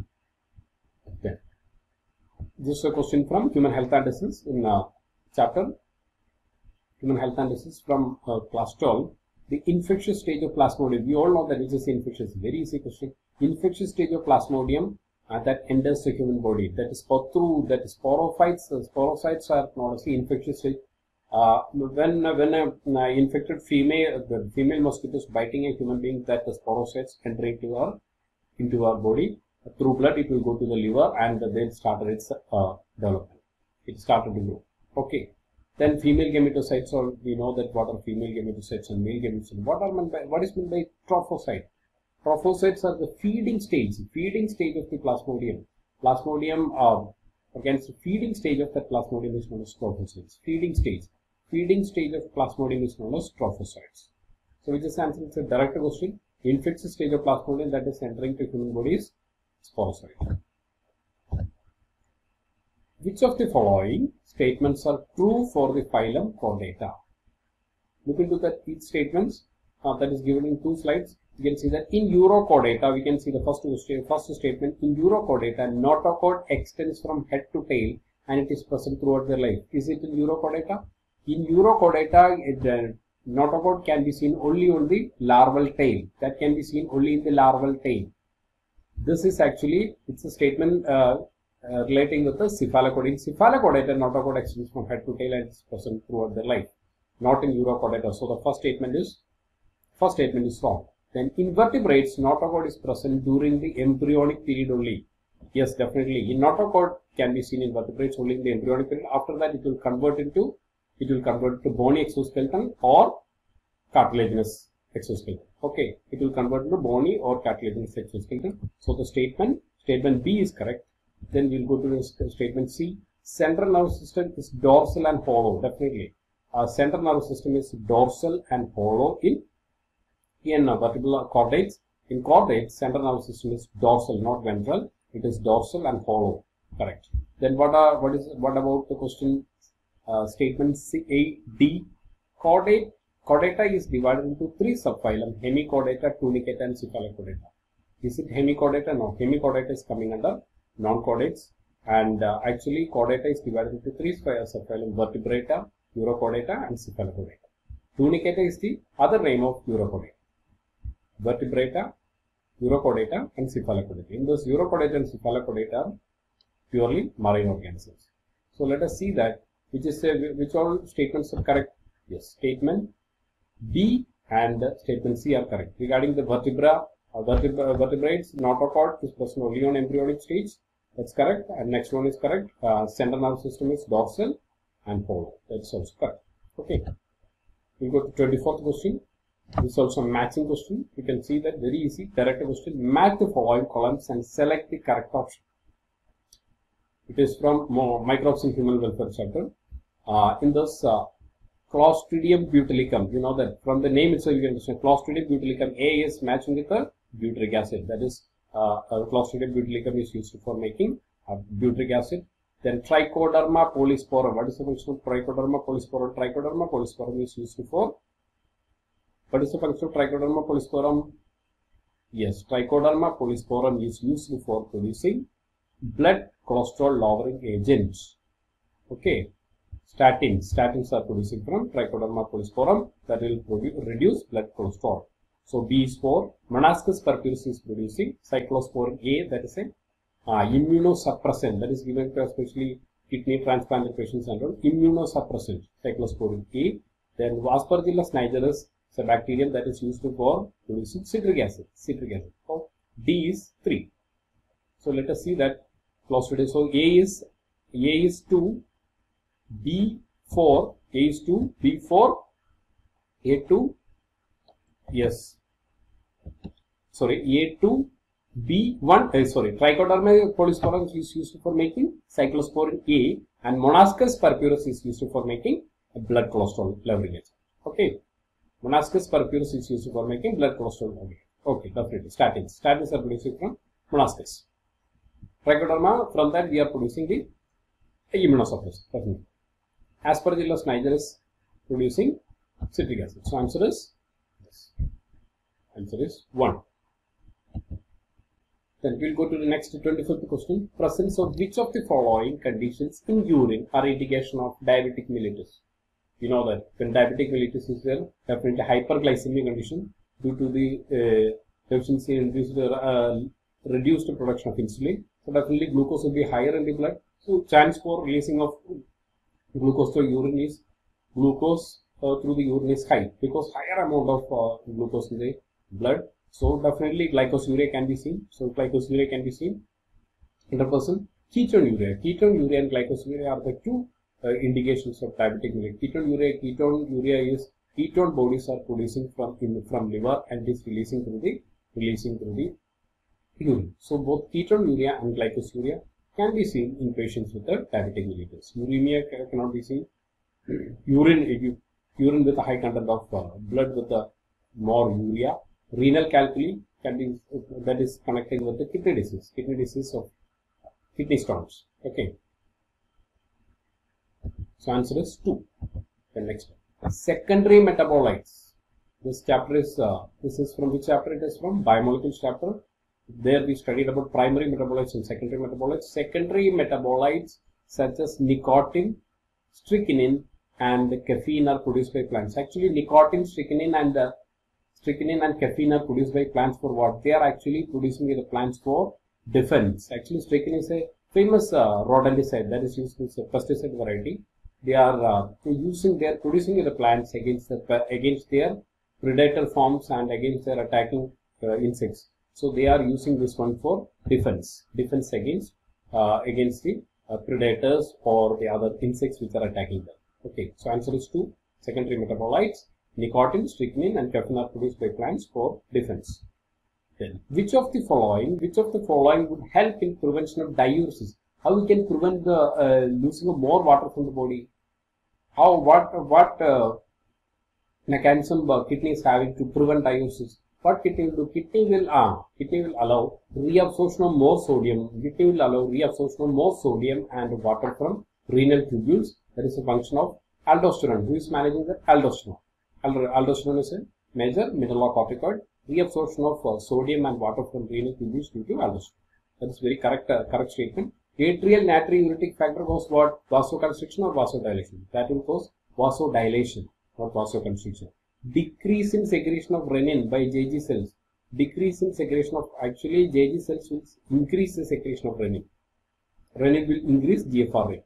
Then, this is a question from Human Health and Disease in uh, chapter Human Health and Disease from uh, class 12. The infectious stage of plasmodium. We all know that it is is infectious. Very easy question. Infectious stage of plasmodium uh, that enters the human body. That is through that sporozoites. The sporozoites are known as the infectious stage. Uh, when when a, uh, infected female the female mosquito is biting a human being, that the sporozoites enter into our into our body through blood. It will go to the liver and then start its uh, development. It started to grow. Okay. Then female gametocytes, or we know that what are female gametocytes and male gametocytes. What are meant by, what is meant by trophozoite? Trophozoites are the feeding stage, feeding stage of the plasmodium. Plasmodium, uh, against the feeding stage of that plasmodium is known as trophozoites. Feeding stage. Feeding stage of plasmodium is known as trophozoites. So we just answer it's a direct question. Infectious stage of plasmodium that is entering to human body is sporozoite. Which of the following statements are true for the phylum Chordata? Look into that each statements uh, that is given in two slides. You can see that in Urochordata, we can see the first, first statement. In Urochordata, notochord extends from head to tail and it is present throughout their life. Is it in Urochordata? In Urochordata, the notochord can be seen only on the larval tail. That can be seen only in the larval tail. This is actually, it's a statement uh, uh, relating with the cephalochordate. Cephalochordate and notochord extends from head to tail and is present throughout their life, not in urochordata. So the first statement is first statement is wrong. Then invertebrates, notochord is present during the embryonic period only. Yes, definitely. In notochord can be seen in vertebrates only in the embryonic period. After that, it will convert into it will convert to bony exoskeleton or cartilaginous exoskeleton. Okay, it will convert into bony or cartilaginous exoskeleton. So the statement statement B is correct. Then we'll go to the statement C. Central nervous system is dorsal and hollow. Definitely. Our central nervous system is dorsal and hollow in in vertebral chordates. In chordates, central nervous system is dorsal, not ventral. It is dorsal and hollow. Correct. Then what are what is what about the question uh, statement C A D? Chordate chordata is divided into three subphylum: hemichordata, tunicata, and cephalochordata. Is it hemichordata? No, hemichordata is coming under non-chordates and uh, actually chordata is divided into three subphylum urochordata and cephalochordata. Tunicata is the other name of urochordata. Vertebrata, urochordata and cephalochordata. In those urochordata and cephalochordata are purely marine organisms. So let us see that which is uh, which all statements are correct. Yes, statement B and statement C are correct. Regarding the vertebra, uh, vertebra vertebrates, notochord is present only on embryonic stage that's correct. And next one is correct. Uh, central nervous system is dorsal and hollow. That's also correct. Okay. We go to 24th question. This is also a matching question. You can see that very easy. Direct question. Match the following columns and select the correct option. It is from Microbes in Human Welfare chapter. Uh, in this uh, Clostridium butylicum, you know that from the name itself you can understand Clostridium butylicum. A is matching with the butyric acid. That is uh, Clostridium butylicum is used for making uh, butyric acid. Then Trichoderma polysporum. What is the function of Trichoderma polysporum? Trichoderma polysporum is used for. What is the function of Trichoderma polysporum? Yes, Trichoderma polysporum is used for producing blood cholesterol lowering agents. Okay. Statins. Statins are producing from Trichoderma polysporum that will reduce blood cholesterol. So B is for Monascus purpureus is producing cyclosporin A that is a uh, immunosuppressant that is given to especially kidney transplanted patients and all immunosuppressant cyclosporin A. Then Aspergillus nigerus is a bacterium that is used for producing citric acid. Citric acid. So D is 3. So let us see that Clostridium. So A is A is 2, B 4, A is 2, B 4, A 2, yes, sorry A2 B1 uh, sorry trichoderma polysporum is used for making cyclosporin A and Monascus purpureus is used for making blood cholesterol lowering agent. Okay, Monascus purpureus is used for making blood cholesterol lowering. Okay, definitely statins. Statins are produced from Monascus. Trichoderma from that we are producing the immunosuppressant. Aspergillus nigerus producing citric acid. So answer is yes. Answer is 1. We'll go to the next 25th question. Presence of which of the following conditions in urine are indication of diabetic mellitus? you know that when diabetic mellitus is there, definitely hyperglycemia condition due to the uh, deficiency induced uh, reduced production of insulin. So definitely glucose will be higher in the blood. So chance for releasing of glucose to urine is glucose uh, through the urine is high because higher amount of uh, glucose in the blood. So definitely glycosuria can be seen. So glycosuria can be seen. 100% ketonuria. Ketonuria and glycosuria are the two uh, indications of diabetic mellitus. Ketonuria, ketonuria is ketone bodies are producing from in, from liver and is releasing through the releasing through the urine. So both ketonuria and glycosuria can be seen in patients with the diabetic mellitus. Uremia cannot be seen. [CLEARS THROAT] urine, urine with a high content of uh, blood with a more urea. Renal calculi can be that is connecting with the kidney disease, kidney disease of kidney stones. Okay. So answer is two. The next one. Secondary metabolites. This chapter is uh, this is from which chapter it is from? Biomolecules chapter. There we studied about primary metabolites and secondary metabolites. Secondary metabolites such as nicotine, strychnine, and caffeine are produced by plants. Actually, nicotine, strychnine, and uh, strychnine and caffeine are produced by plants for what? They are actually producing the plants for defense. Actually, strychnine is a famous uh, rodenticide that is used as a pesticide variety. They are uh, using, they are producing the plants against the against their predator forms and against their attacking uh, insects. So they are using this one for defense, defense against uh, against the uh, predators or the other insects which are attacking them. Okay, so answer is two. Secondary metabolites, nicotine, strychnine, and caffeine are produced by plants for defense. Then, which of the following, which of the following would help in prevention of diuresis? How we can prevent the uh, losing of more water from the body? How, what, what uh, mechanism uh, kidney is having to prevent diuresis? What kidney will do? Kidney will, uh, kidney will allow reabsorption of more sodium. Kidney will allow reabsorption of more sodium and water from renal tubules. That is a function of aldosterone. Who is managing the Aldosterone. Aldosterone is a major mineralocorticoid reabsorption of uh, sodium and water from renal tubules due to aldosterone. That is very correct, uh, correct statement. Atrial natriuretic factor was what? Vasoconstriction or vasodilation? That will cause vasodilation or vasoconstriction. Decrease in secretion of renin by JG cells. Decrease in secretion of actually JG cells will increase the secretion of renin. Renin will increase GFR rate.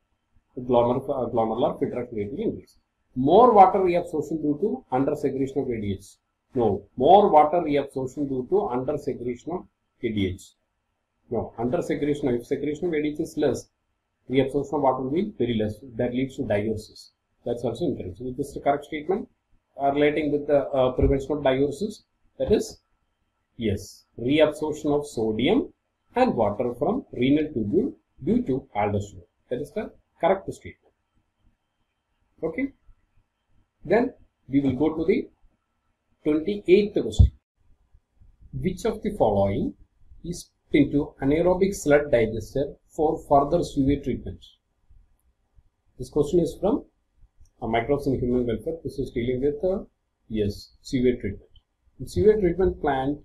Uh, glomerular filtration rate will increase. More water reabsorption due to under secretion of ADH. No, more water reabsorption due to under secretion of ADH. No, under secretion, if secretion of ADH is less, reabsorption of water will be very less. That leads to diuresis. That's also incorrect. So, this is the correct statement uh, relating with the uh, prevention of diuresis. That is, yes, reabsorption of sodium and water from renal tubule due to aldosterone. That is the correct statement. Okay. Then we will go to the 28th question. Which of the following is into anaerobic sludge digester for further sewage treatment? This question is from uh, microbes in human welfare. This is dealing with uh, yes sewage treatment. In sewage treatment plant,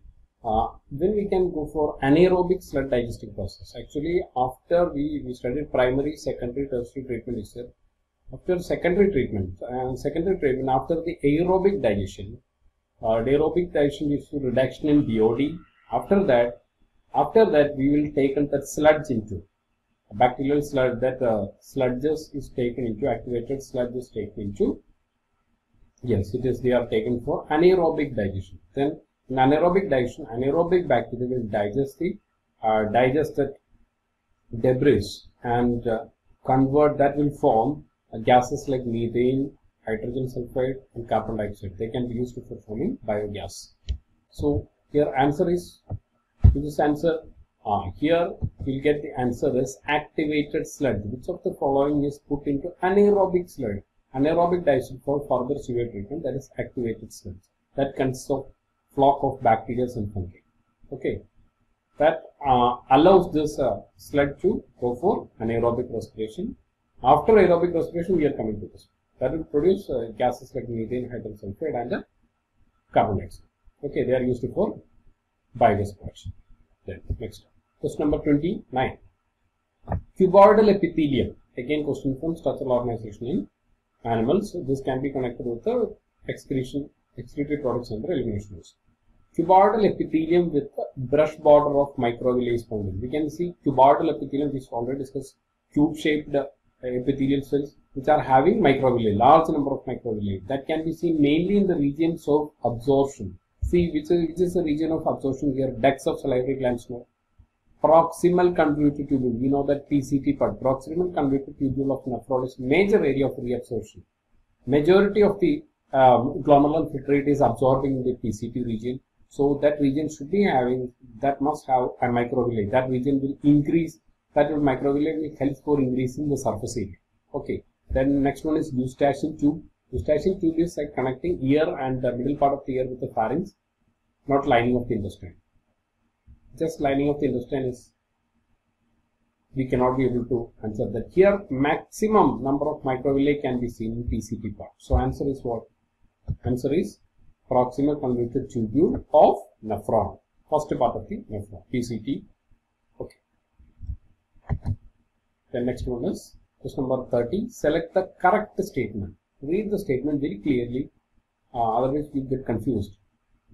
uh, then we can go for anaerobic sludge digesting process. Actually, after we, we studied primary, secondary, tertiary treatment itself, after secondary treatment. And secondary treatment after the aerobic digestion, uh, aerobic digestion is reduction in BOD. After that, after that we will take that sludge into bacterial sludge that uh, sludges is taken into activated sludge is taken into. Yes it is they are taken for anaerobic digestion. Then in anaerobic digestion anaerobic bacteria will digest the uh, digested debris and uh, convert that will form gases like methane hydrogen sulfide and carbon dioxide they can be used for forming biogas so here answer is this answer uh, here you'll get the answer is activated sludge. Which of the following is put into anaerobic sludge? Anaerobic digestion for further sewage treatment that is activated sludge. That consists of flock of bacteria and fungi. Okay. That uh, allows this uh, sludge to go for anaerobic respiration. After aerobic respiration, we are coming to this. That will produce uh, gases like methane, hydrogen sulfide and carbon dioxide. Okay, they are used for biogas production. Then next. Question number 29. Cuboidal epithelium. Again question from structural organization in animals. This can be connected with the excretion, excretory products under elimination. Cuboidal epithelium with brush border of microvilli is found. We can see cuboidal epithelium, which already discussed, tube-shaped uh, epithelial cells which are having microvilli, large number of microvilli. That can be seen mainly in the regions of absorption. See which is, which is the region of absorption here, ducts of salivary glands now. Proximal convoluted tubule. We know that PCT part, proximal convoluted tubule of nephron is major area of reabsorption. Majority of the um, glomerular filtrate is absorbing in the PCT region. So that region should be having, that must have a microvilli. That region will increase, that will microvilli will help for increasing the surface area. Okay. Then next one is eustachian tube. Eustachian tube is like connecting ear and the middle part of the ear with the pharynx, not lining of the intestine. Just lining of the intestine is we cannot be able to answer that. Here maximum number of microvilli can be seen in PCT part. So answer is what? Answer is proximal convoluted tubule of nephron. First part of the nephron, PCT. Okay. The next one is question number 30. Select the correct statement. Read the statement very clearly, uh, otherwise you get confused.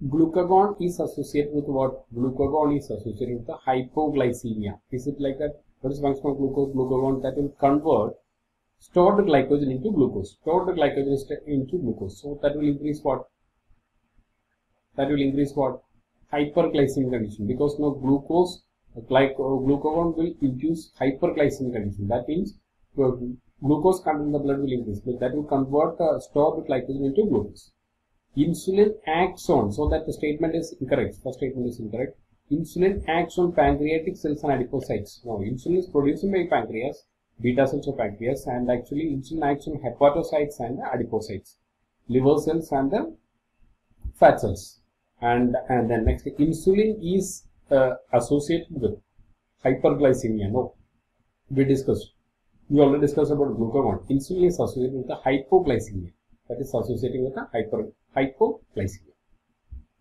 Glucagon is associated with what? Glucagon is associated with the hypoglycemia. Is it like that? What is function of glucose? Glucagon that will convert stored glycogen into glucose. Stored glycogen into glucose. So that will increase what? That will increase what? Hyperglycemic condition. Because now glucose, glucagon will induce hyperglycemic condition. That means glucose content in the blood will increase. But that will convert uh, stored glycogen into glucose. Insulin acts on, so that the statement is incorrect. First statement is incorrect. Insulin acts on pancreatic cells and adipocytes. Now, insulin is produced by pancreas, beta cells of pancreas, and actually insulin acts on hepatocytes and adipocytes, liver cells and the fat cells. And, and then next, insulin is uh, associated with hyperglycemia. No, we discussed. We already discussed about glucagon. Insulin is associated with the hypoglycemia. That is associating with the hyper, hypoglycemia.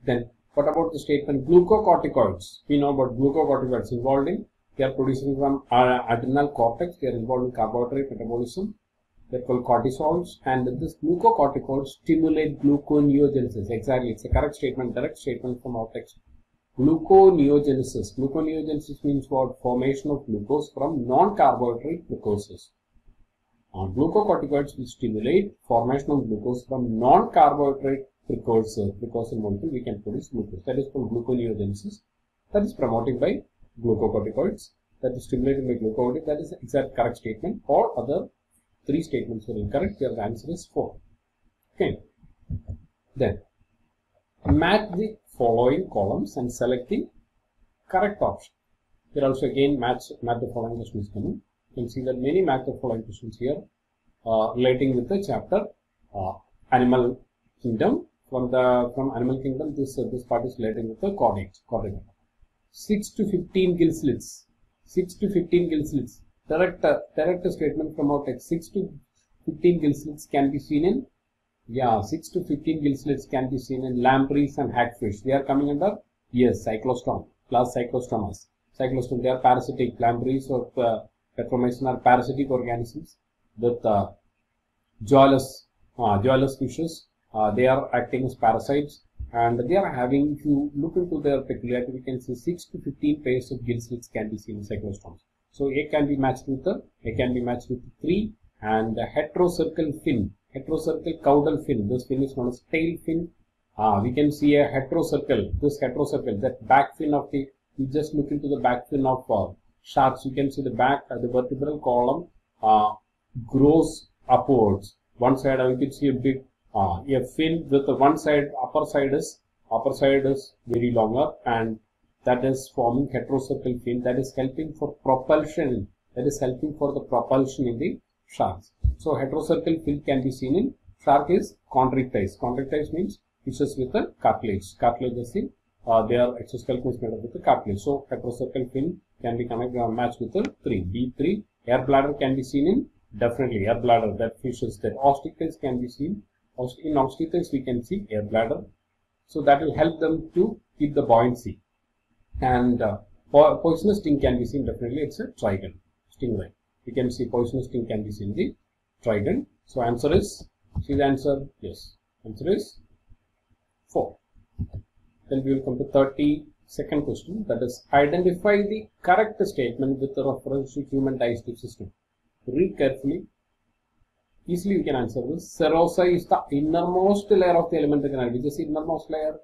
Then, what about the statement glucocorticoids? We know about glucocorticoids involved in, they are producing from uh, adrenal cortex, they are involved in carbohydrate metabolism, they're called cortisols, and this glucocorticoids stimulate gluconeogenesis. Exactly, it's a correct statement, direct statement from our text. Gluconeogenesis. Gluconeogenesis means what? Formation of glucose from non-carbohydrate glucoses. Uh, glucocorticoids will stimulate formation of glucose from non-carbohydrate precursor. Precursor molecule we can produce glucose. That is called gluconeogenesis. That is promoted by glucocorticoids. That is stimulated by glucocorticoids. That is the exact correct statement. All other three statements are incorrect. Your answer is four. Okay. Then match the following columns and select the correct option. Here also again match match the following questions coming. You can see that many match the following questions here uh, relating with the chapter uh, animal kingdom. From the from animal kingdom, this uh, this part is relating with the chordates. Chordate. Six to fifteen gill slits. Six to fifteen gill slits. Direct uh, direct statement from our text. Six to fifteen gill slits can be seen in yeah, 6 to 15 gill slits can be seen in lampreys and hagfish. They are coming under, yes, cyclostome, class cyclostomas. Cyclostome, they are parasitic. Lampreys or uh, Petromyzon are parasitic organisms with uh, jawless, uh, jawless fishes. Uh, they are acting as parasites and they are having, if you look into their peculiarity, we can see 6 to 15 pairs of gill slits can be seen in cyclostomes. So A can be matched with the, A can be matched with 3 and the heterocercal fin heterocercal caudal fin. This fin is known as tail fin. Uh, we can see a heterocercal, this heterocercal, that back fin of the, you just look into the back fin of uh, sharks, you can see the back, uh, the vertebral column uh, grows upwards. One side, uh, you can see a big, uh, a fin with the one side, upper side is, upper side is very longer and that is forming heterocercal fin that is helping for propulsion, that is helping for the propulsion in the sharks. So heterocercal fin can be seen in shark is chondrichthyes. Chondrichthyes means fishes with a cartilage. Cartilage is in uh, their exoskeleton is made up with a cartilage. So heterocercal fin can be connected or matched with a 3. B3 air bladder can be seen in definitely air bladder that fishes that osteichthyes can be seen. In osteichthyes we can see air bladder. So that will help them to keep the buoyancy. And uh, poisonous sting can be seen definitely it's a Trygon stingray. We can see poisonous sting can be seen in the Trygon So answer is, see the answer? Yes. Answer is 4. Then we will come to 32nd question that is identify the correct statement with the reference to human digestive system. Read carefully. Easily you can answer this. Serosa is the innermost layer of the alimentary canal. Which is innermost layer?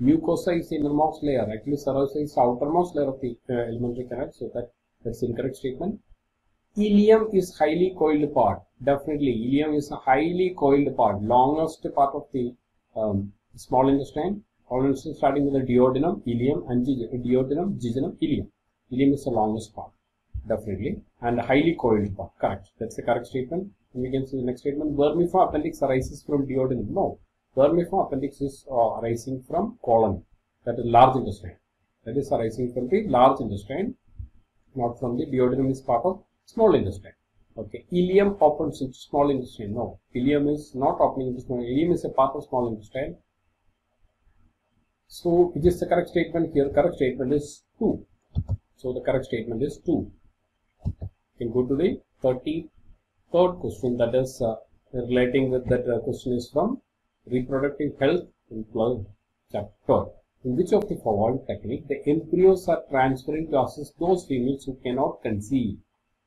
Mucosa is the innermost layer. Actually, serosa is the outermost layer of the uh, alimentary canal. So that that's incorrect statement. Ileum is highly coiled part. Definitely, ileum is a highly coiled part, longest part of the um, small intestine. Also starting with the duodenum, ileum, and duodenum, jejunum, ileum. Ileum is the longest part, definitely, and highly coiled part. Correct. That's the correct statement. And we can see the next statement. Vermiform appendix arises from duodenum. No, vermiform appendix is uh, arising from colon. That is large intestine. That is arising from the large intestine, not from the duodenum. Is part of small intestine. Okay, ileum opens into small intestine. No, ileum is not opening into small. Ileum is a part of small intestine. So, which is the correct statement here? Correct statement is 2. So, the correct statement is 2. You can go to the 33rd question that is uh, relating with that uh, question is from reproductive health in chapter. In which of the following technique the embryos are transferring to assist those females who cannot conceive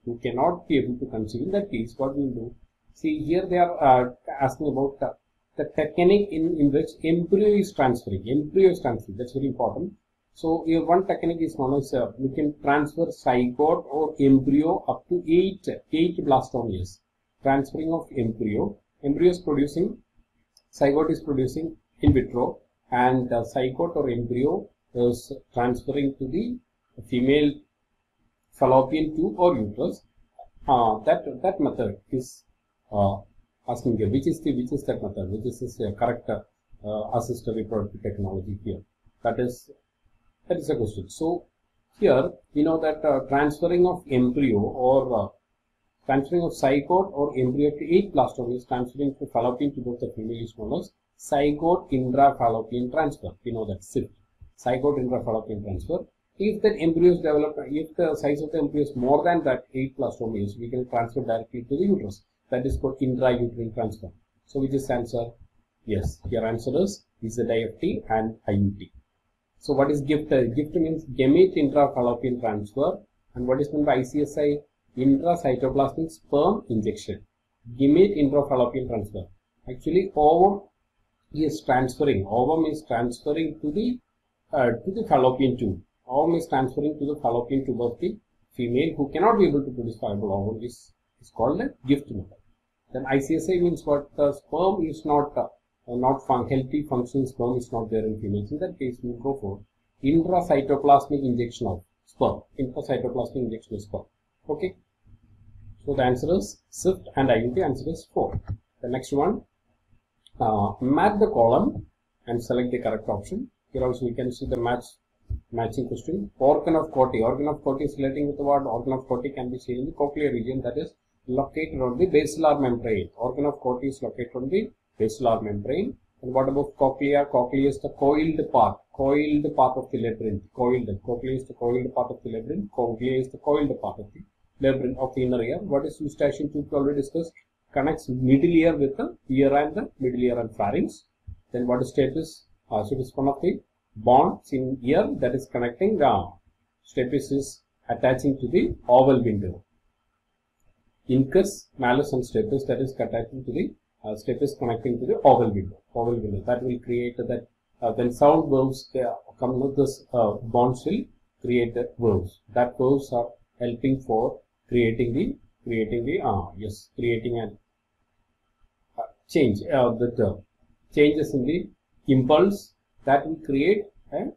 who cannot be able to conceive in that case what we do see here they are uh, asking about uh, the technique in, in which embryo is transferring. Embryo is transferring. That's very important. So here one technique is known as uh, we can transfer zygote or embryo up to 8 8 blastomeres. Transferring of embryo. Embryo is producing zygote is producing in vitro and the zygote or embryo is transferring to the female fallopian tube or uterus. Uh, that that method is uh, asking here which is the which is that method which is this uh, correct uh, assisted reproductive technology here. That is that is a question. So here we know that uh, transferring of embryo or uh, transferring of zygote or embryo to eight blastomeres transferring to fallopian tube of the female is known as zygote intrafallopian transfer. We know that ZIFT. Zygote intrafallopian transfer if the embryo is developed, if the size of the embryo is more than that 8 blastomeres, we can transfer directly to the uterus. That is called intrauterine transfer. So which is answer? Yes, your answer is is the ZIFT and IUT. So what is GIFT? GIFT means gamete intrafallopian transfer and what is meant by ICSI? Intracytoplasmic sperm injection. Gamete intrafallopian transfer. Actually ovum is transferring, ovum is transferring to the uh, to the fallopian tube ovum is transferring to the fallopian tube of the female who cannot be able to produce viable ovum is, is called a gift method. Then ICSI means what the sperm is not uh, not fun healthy functioning sperm is not there in females. In that case, we go for intracytoplasmic injection of sperm. Intracytoplasmic injection of sperm. Okay. So the answer is ZIFT and IUT answer is 4. The next one, uh, match the column and select the correct option. Here also we can see the match matching question. Organ of Corti. Organ of Corti is relating with the word organ of Corti can be seen in the cochlear region that is located on the basilar membrane. Organ of Corti is located on the basilar membrane. And what about cochlea? Cochlea is the coiled part, coiled part of the labyrinth. Coiled. Cochlea is the coiled part of the labyrinth. Cochlea is the coiled part of the labyrinth of the inner ear. What is eustachian tube? We already discussed. Connects middle ear with the ear and the middle ear and pharynx. Then what is stapes? Uh, so it is one of the bonds in ear that is connecting the stapes is attaching to the oval window. Incus, malleus and stapes that is attaching to the uh, stapes connecting to the oval window. Oval window that will create that uh, when sound waves come with this uh, bonds will create the waves. That waves are helping for creating the creating the uh, yes creating an uh, change uh, the, the changes in the impulse that will create and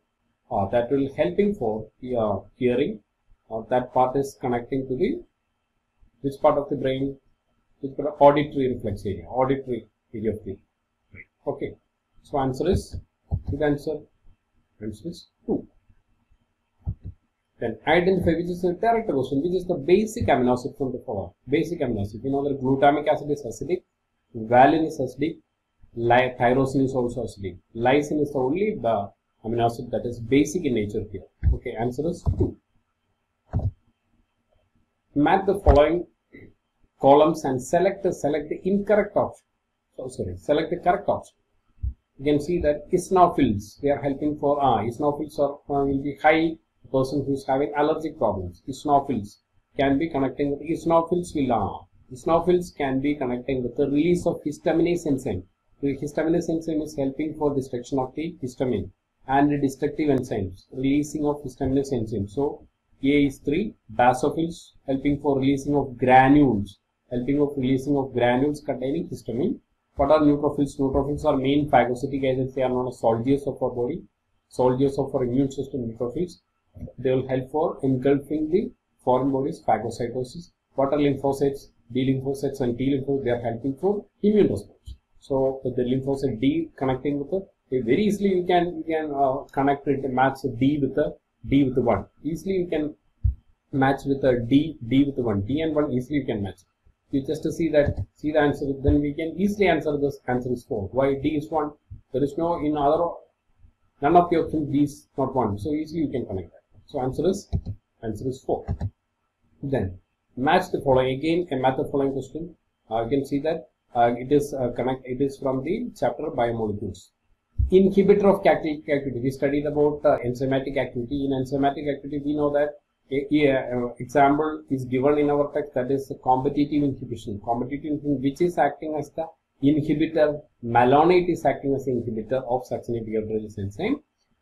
uh, that will helping for uh, hearing. Uh, that part is connecting to the which part of the brain? Which part of auditory reflex area auditory area of the brain. Okay. So answer is good answer. Answer is 2 then identify which is the direct question which is the basic amino acid from the following. Basic amino acid. You know that glutamic acid is acidic valine is acidic tyrosine is also acidic. Lysine is the only the amino acid that is basic in nature here. Okay, answer is 2. Match the following columns and select the select the incorrect option. So sorry, select the correct option. You can see that eosinophils they are helping for ah eosinophils are uh, will be high person who is having allergic problems. Eosinophils can be connecting with eosinophils will ah eosinophils can be connecting with the release of histaminase enzyme. The histaminase enzyme is helping for destruction of the histamine and the destructive enzymes, releasing of histaminase enzyme. So A is 3, basophils helping for releasing of granules, helping of releasing of granules containing histamine. What are neutrophils? Neutrophils are main phagocytic agents. They are known as soldiers of our body, soldiers of our immune system. Neutrophils. They will help for engulfing the foreign bodies, phagocytosis. What are lymphocytes? B lymphocytes and T lymphocytes. They are helping for immune response. So the lymphocyte D connecting with the very easily you can you can uh, connect it match D with a D with the one. Easily you can match with a D D with one D and one easily you can match. You just to see that see the answer then we can easily answer this answer is four. Why D is one? There is no in other none of the options D is not one. So easily you can connect that. So answer is answer is four. Then match the following again a method following question. Uh, you can see that uh, it is uh, connect it is from the chapter biomolecules. Inhibitor of catalytic activity we studied about uh, enzymatic activity. In enzymatic activity we know that a, a, a, example is given in our text that is competitive inhibition. Competitive inhibition which is acting as the inhibitor? Malonate is acting as inhibitor of succinate dehydrogenase enzyme.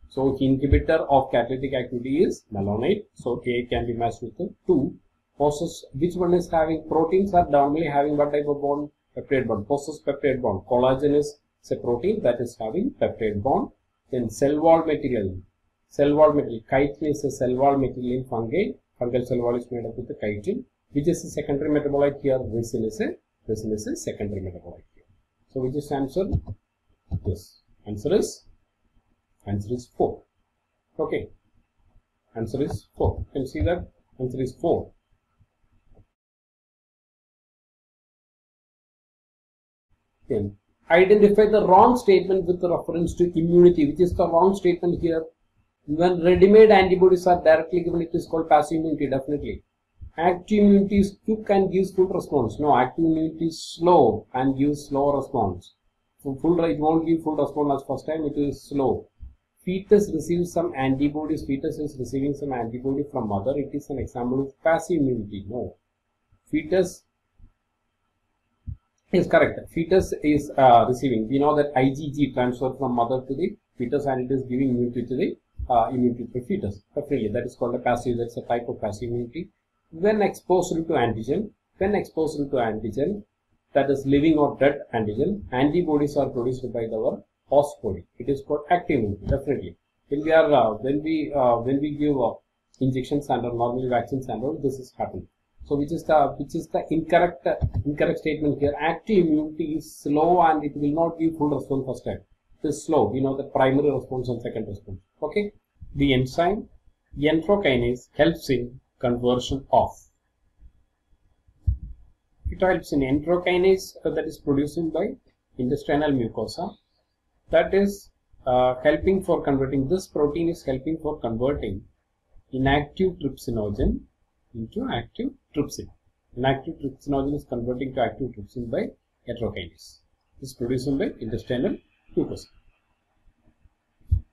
So inhibitor of catalytic activity is malonate. So a can be matched with the 2 process which one is having? Proteins are normally having what type of bond peptide bond, possess peptide bond. Collagen is a protein that is having peptide bond. Then cell wall material, cell wall material, chitin is a cell wall material in fungi. Fungal cell wall is made up with the chitin, which is a secondary metabolite here. Resin is a resin is a secondary metabolite here. So which is answer? Yes. Answer is answer is four. Okay. Answer is four. You can see that answer is four. Then identify the wrong statement with reference to immunity, which is the wrong statement here. When ready-made antibodies are directly given, it is called passive immunity, definitely. Active immunity is quick and gives full response. No, active immunity is slow and gives slow response. So full, it won't give full response as first time, it is slow. Fetus receives some antibodies, fetus is receiving some antibody from mother, it is an example of passive immunity. No. Fetus is correct. Fetus is uh, receiving. We know that IgG transferred from mother to the fetus and it is giving immunity to the uh, immunity to the fetus. Definitely, that is called a passive. That's a type of passive immunity. When exposed to antigen, when exposed to antigen, that is living or dead antigen, antibodies are produced by our host body. It is called active immunity. Definitely, when we are uh, when we uh, when we give uh, injections and normally vaccines and all, this is happening. So which is the which is the incorrect incorrect statement here. Active immunity is slow and it will not give full response first time. It is slow. We know the primary response and second response. Okay. The enzyme enterokinase helps in conversion of. It helps in enterokinase uh, that is produced by intestinal mucosa. That is uh, helping for converting this protein is helping for converting inactive trypsinogen into active trypsin. Inactive trypsinogen is converting to active trypsin by enterokinase. This is produced by intestinal mucosa.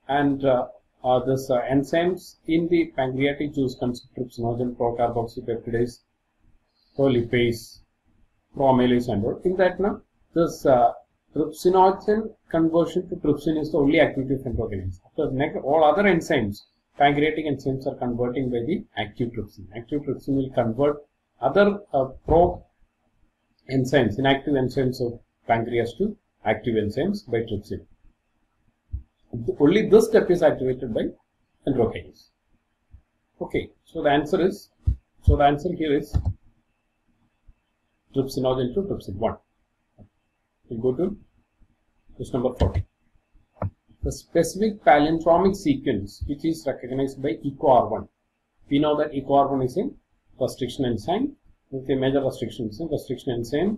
And uh, uh, this uh, enzymes in the pancreatic juice consume trypsinogen, procarboxypeptidase, prolipase, proamylase and all. In that now, this uh, trypsinogen conversion to trypsin is the only activity of enterokinase. After all other enzymes pancreatic enzymes are converting by the active trypsin. Active trypsin will convert other uh, pro enzymes, inactive enzymes of pancreas to active enzymes by trypsin. Only this step is activated by enterokinase. Okay, so the answer is, so the answer here is trypsinogen to trypsin 1. We'll go to question number 40 the specific palindromic sequence which is recognized by EcoR1. We know that EcoR1 is a restriction enzyme with a major restriction enzyme. Restriction enzyme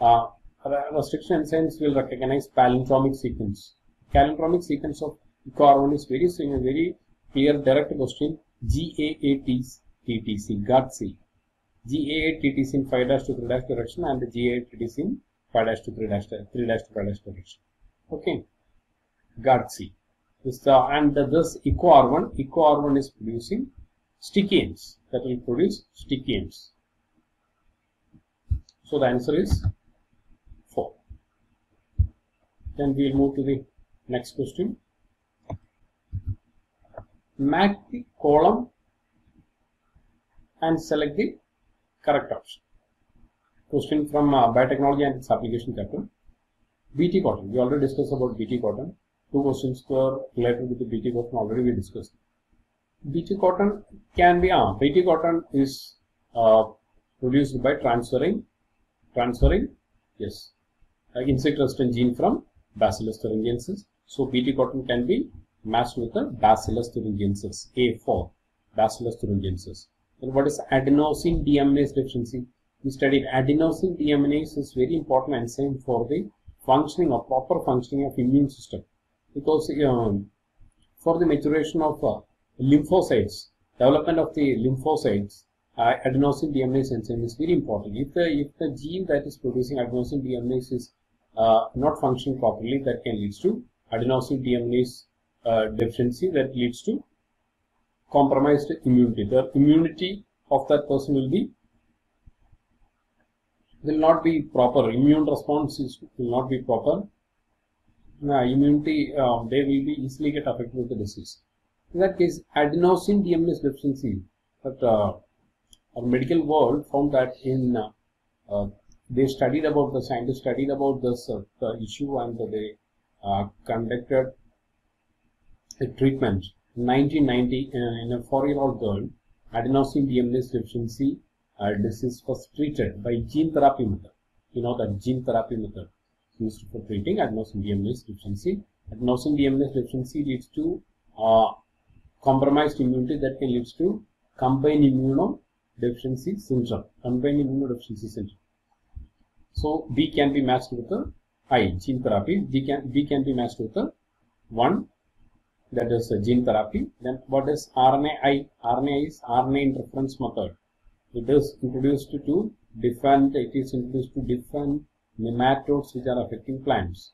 uh, restriction enzymes will recognize palindromic sequence. Palindromic sequence of EcoR1 is very very clear direct question GAAT TTC GATC. GA8 TTC in 5 dash to 3 dash direction and GA8 TTC in 5 dash to 3 dash 3 dash to 5 dash direction. Okay. GARC. This uh, and this eco R1, eco R1 is producing sticky ends that will produce sticky ends. So the answer is 4. Then we will move to the next question. Match the column and select the correct option. Question from uh, Biotechnology and its application chapter. BT cotton. We already discussed about BT cotton. Two questions were related with the BT cotton already we discussed. BT cotton can be, uh, BT cotton is uh, produced by transferring, transferring, yes, uh, insect resistant gene from Bacillus thuringiensis. So BT cotton can be matched with the Bacillus thuringiensis, A4, Bacillus thuringiensis. Then what is adenosine deaminase deficiency? We studied adenosine deaminase is very important enzyme for the functioning or proper functioning of immune system because um, for the maturation of uh, lymphocytes, development of the lymphocytes, uh, adenosine deaminase enzyme is very important. If the if the gene that is producing adenosine deaminase is uh, not functioning properly, that can lead to adenosine deaminase uh, deficiency that leads to compromised immunity. The immunity of that person will be will not be proper. Immune response is, will not be proper. Uh, immunity, uh, they will be easily get affected with the disease. In that case, adenosine deaminase deficiency, that uh, our medical world found that in uh, uh, they studied about the scientists studied about this uh, the issue and they conducted a treatment 1990 in a four-year-old girl, adenosine deaminase deficiency uh, disease was treated by gene therapy method. You know that gene therapy method used for treating adenosine deaminase deficiency. Adenosine deaminase deficiency leads to uh, compromised immunity that can lead to combined immunodeficiency syndrome. Combined immunodeficiency syndrome. So B can be matched with the I gene therapy. B can B can be matched with the one that is uh, gene therapy. Then what is RNAi? RNA is RNA interference method. It is introduced to different, it is introduced to different nematodes which are affecting plants.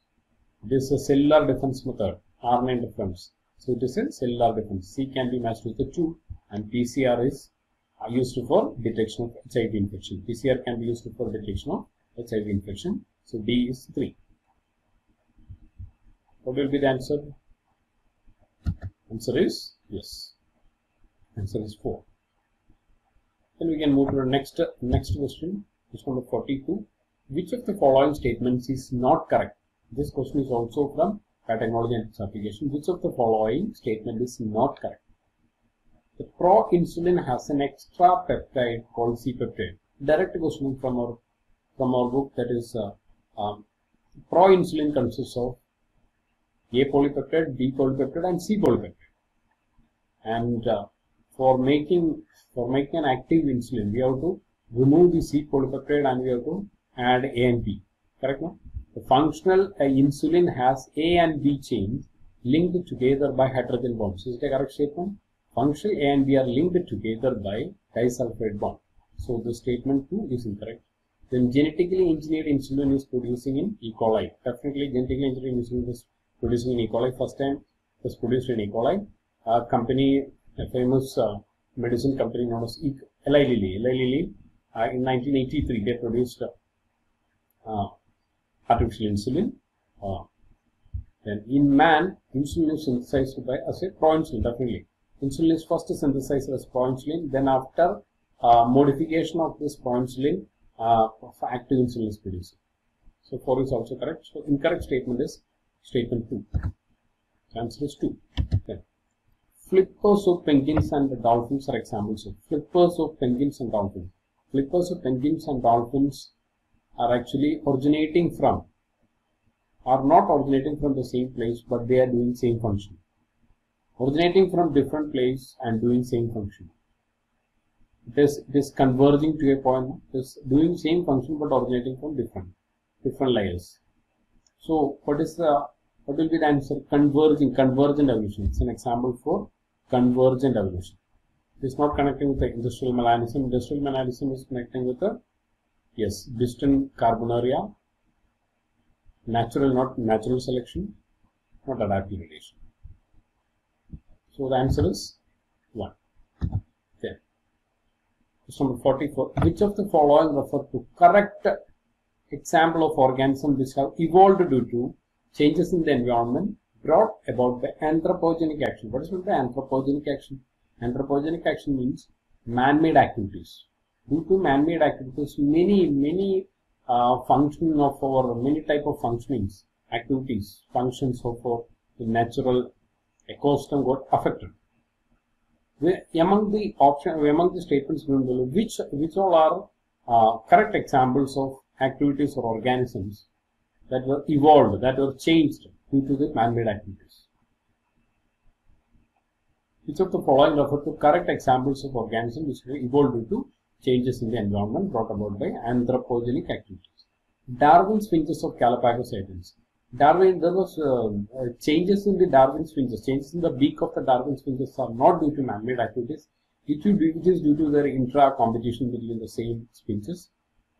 This is a cellular defense method, RNA interference. So it is a cellular defense. C can be matched with the 2 and PCR is used for detection of HIV infection. PCR can be used for detection of HIV infection. So D is 3. What will be the answer? Answer is yes. Answer is 4. Then we can move to the next next question. Question number 42. Which of the following statements is not correct? This question is also from biotechnology and its application. Which of the following statement is not correct? The pro-insulin has an extra peptide called C-peptide. Direct question from our from our book that is uh, um, pro-insulin consists of A polypeptide, B polypeptide and C polypeptide and uh, for making for making an active insulin we have to remove the C polypeptide and we have to add A and B correct no? the functional uh, insulin has A and B chains linked together by hydrogen bonds is it a correct statement functional A and B are linked together by disulfide bond so the statement 2 is incorrect then genetically engineered insulin is producing in E. coli definitely genetically engineered insulin is producing in E. coli first time was produced in E. coli a company, a famous uh, medicine company known as Eli Lilly. Eli Lilly, uh, in 1983, they produced uh, artificial insulin. Uh, then in man, insulin is synthesized by as a proinsulin, definitely. Insulin is first synthesized as proinsulin, then after uh, modification of this proinsulin, uh, active insulin is produced. So 4 is also correct. So incorrect statement is statement 2. Answer is 2. Okay. Flippers of penguins and dolphins are examples of flippers of penguins and dolphins. Flippers of penguins and dolphins are actually originating from, are not originating from the same place, but they are doing same function. Originating from different place and doing same function. It is, it is converging to a point, it is doing same function but originating from different, different layers. So what is the, what will be the answer? Converging, convergent evolution. It's an example for convergent evolution. It's not connecting with the industrial melanism. Industrial melanism is connecting with the yes, Biston carbonaria, natural, not natural selection, not adaptive relation. So the answer is 1. Then, question number 44. Which of the following refer to correct example of organisms which have evolved due to changes in the environment brought about by anthropogenic action? What is meant by anthropogenic action? Anthropogenic action means man-made activities. Due to man-made activities, many, many uh, functioning of our, many type of functionings, activities, functions of our natural ecosystem got affected. among the option, among the statements given below, which which all are uh, correct examples of activities or organisms that were evolved, that were changed due to the man-made activities? Which of the following refer to correct examples of organisms which were evolved due to changes in the environment brought about by anthropogenic activities? Darwin's finches of Galapagos Islands. Darwin, there was uh, uh, changes in the Darwin's finches, changes in the beak of the Darwin's finches are not due to man-made activities. It is due to their intra-competition between the same finches.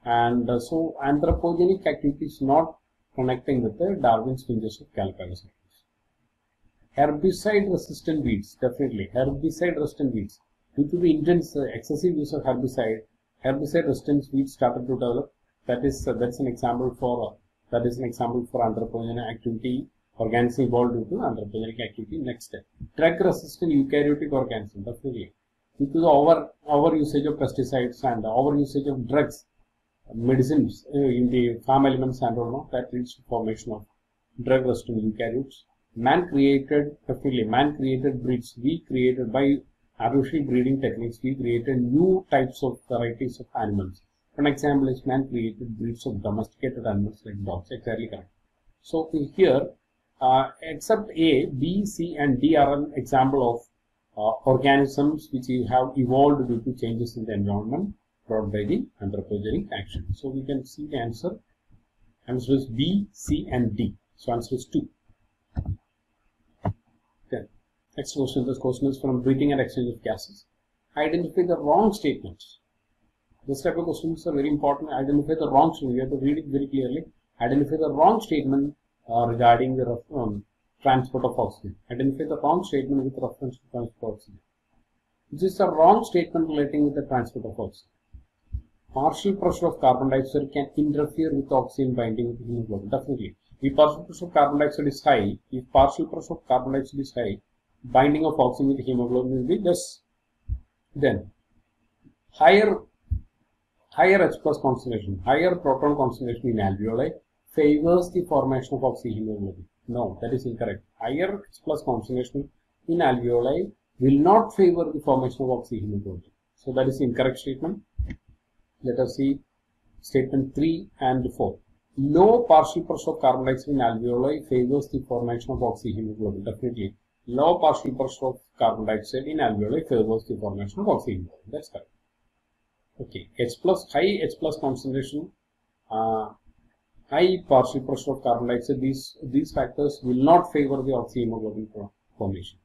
And uh, so anthropogenic activities not connecting with the Darwin's finches of Galapagos Islands herbicide resistant weeds definitely herbicide resistant weeds due to the intense uh, excessive use of herbicide herbicide resistant weeds started to develop. That is uh, that's an example for uh, that is an example for anthropogenic activity organism evolved due to anthropogenic activity. Next step. Drug resistant eukaryotic organism definitely due to the over over usage of pesticides and over usage of drugs medicines uh, in the farm elements and all that leads to formation of drug resistant eukaryotes. Man created definitely man created breeds we created by artificial breeding techniques we created new types of varieties of animals. One example is man created breeds of domesticated animals like dogs. Exactly correct. So here uh, except a b c and d are an example of uh, organisms which have evolved due to changes in the environment brought by the anthropogenic action. So we can see the answer. Answer is b c and d. So answer is 2 Question is from breathing and exchange of gases. Identify the wrong statements. This type of questions are very important. Identify the wrong statement. You have to read it very clearly. Identify the wrong statement uh, regarding the um, transport of oxygen. Identify the wrong statement with reference to transport of oxygen. This is a wrong statement relating with the transport of oxygen. Partial pressure of carbon dioxide can interfere with oxygen binding with hemoglobin. Definitely. If partial pressure of carbon dioxide is high, if partial pressure of carbon dioxide is high, binding of oxygen with hemoglobin will be less. Then higher higher H plus concentration, higher proton concentration in alveoli favors the formation of oxyhemoglobin. No, that is incorrect. Higher H plus concentration in alveoli will not favor the formation of oxyhemoglobin. So that is incorrect statement. Let us see statement 3 and 4. Low partial pressure of carbon dioxide in alveoli favors the formation of oxyhemoglobin. Definitely low partial pressure of carbon dioxide in alveoli favors the formation of oxygen. That's correct. Okay, H plus high H plus concentration, uh, high partial pressure of carbon dioxide. These these factors will not favor the oxyhemoglobin formation.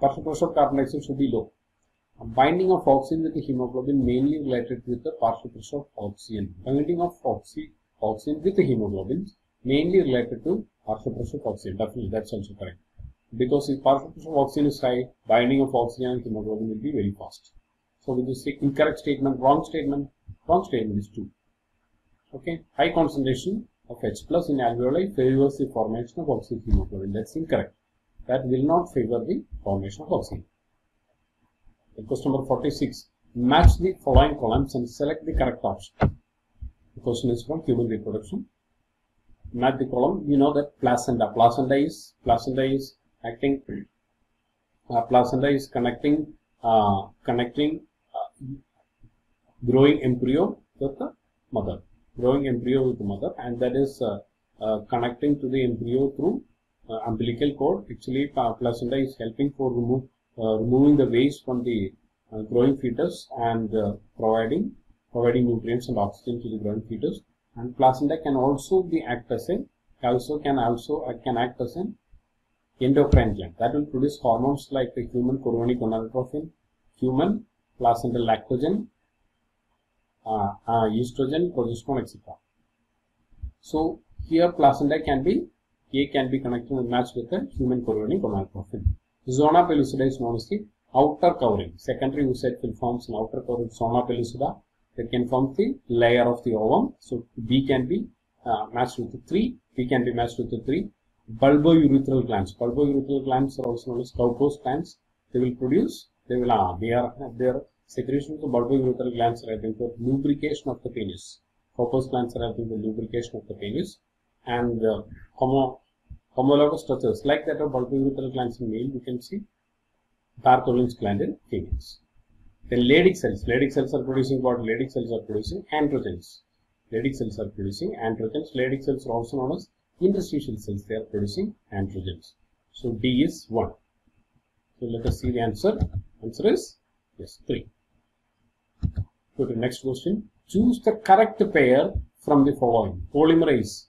Partial pressure of carbon dioxide should be low. Binding of oxygen with the hemoglobin mainly related with the partial pressure of oxygen. Binding of oxy, oxygen with the hemoglobin mainly related to partial pressure of oxygen. Definitely, that's also correct because if concentration of oxygen is high, binding of oxygen and hemoglobin will be very fast. So with this incorrect statement, wrong statement, wrong statement is 2. Okay, high concentration of H plus in alveoli favors the formation of oxyhemoglobin. That's incorrect. That will not favor the formation of oxygen. question number 46. Match the following columns and select the correct option. The question is from human reproduction. Match the column. You know that placenta. Placenta is placenta is acting uh, placenta is connecting uh, connecting uh, growing embryo with the mother. Growing embryo with the mother and that is uh, uh, connecting to the embryo through uh, umbilical cord. Actually placenta is helping for removing the waste from the growing fetus and providing providing nutrients and oxygen to the growing fetus. And placenta can also be act as a also can also can act as an endocrine gland that will produce hormones like the human chorionic gonadotropin, human placental lactogen, uh, uh, estrogen, progesterone, etc. So here placenta can be A can be connected and matched with the human chorionic gonadotropin. Zona pellucida is known as the outer covering. Secondary oocyte will forms an outer covering zona pellucida that can form the layer of the ovum. So B can be uh, matched with the 3, B can be matched with the 3. Bulbourethral glands. Bulbourethral glands are also known as Cowper's glands. They will produce, they will, uh, they are, their secretion of the bulbourethral glands are helping for lubrication of the penis. Cowper's glands are helping for lubrication of the penis. And uh, homo, homologous structures like that of bulbourethral glands in male, you can see Bartholin's gland in females. Then Leydig cells. Leydig cells are producing what? Leydig cells are producing androgens. Leydig cells are producing androgens. Leydig cells are also known as interstitial cells. They are producing androgens. So D is 1. So let us see the answer. Answer is yes, 3. Go to the next question. Choose the correct pair from the following. Polymerase.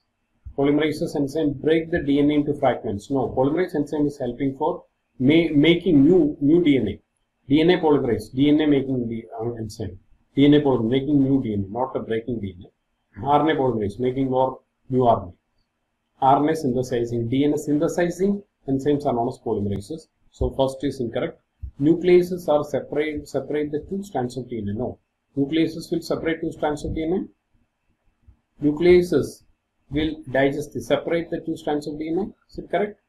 Polymerase enzyme break the DNA into fragments. No, polymerase enzyme is helping for ma making new new DNA. DNA polymerase, DNA making the uh, enzyme. DNA polymerase making new DNA, not a breaking DNA. RNA polymerase making more new RNA. RNA synthesizing, DNA synthesizing enzymes are known as polymerases. So first is incorrect. Nucleases are separate separate the two strands of DNA. No, nucleases will separate two strands of DNA. Nucleases will digest the separate the two strands of DNA. Is it correct?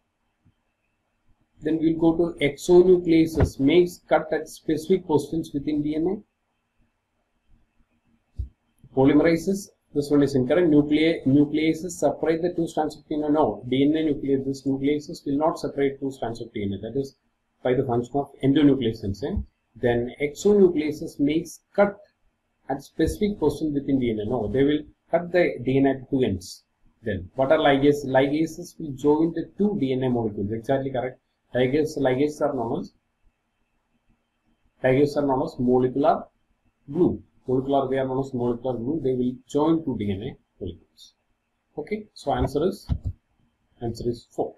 Then we'll go to exonucleases, makes cut at specific positions within DNA. Polymerases, this one is incorrect. Nuclei, nucleases separate the two strands of DNA. No, DNA nucleases, nucleases will not separate two strands of DNA. That is by the function of endonuclease enzyme. Then exonucleases makes cut at specific position within DNA. No, they will cut the DNA at two ends. Then what are ligases? Ligases will join the two DNA molecules. Exactly correct. Ligases, ligases are known as ligases are known as molecular glue. Molecular, they are known as molecular glue. They will join two DNA molecules. Okay, so answer is answer is four.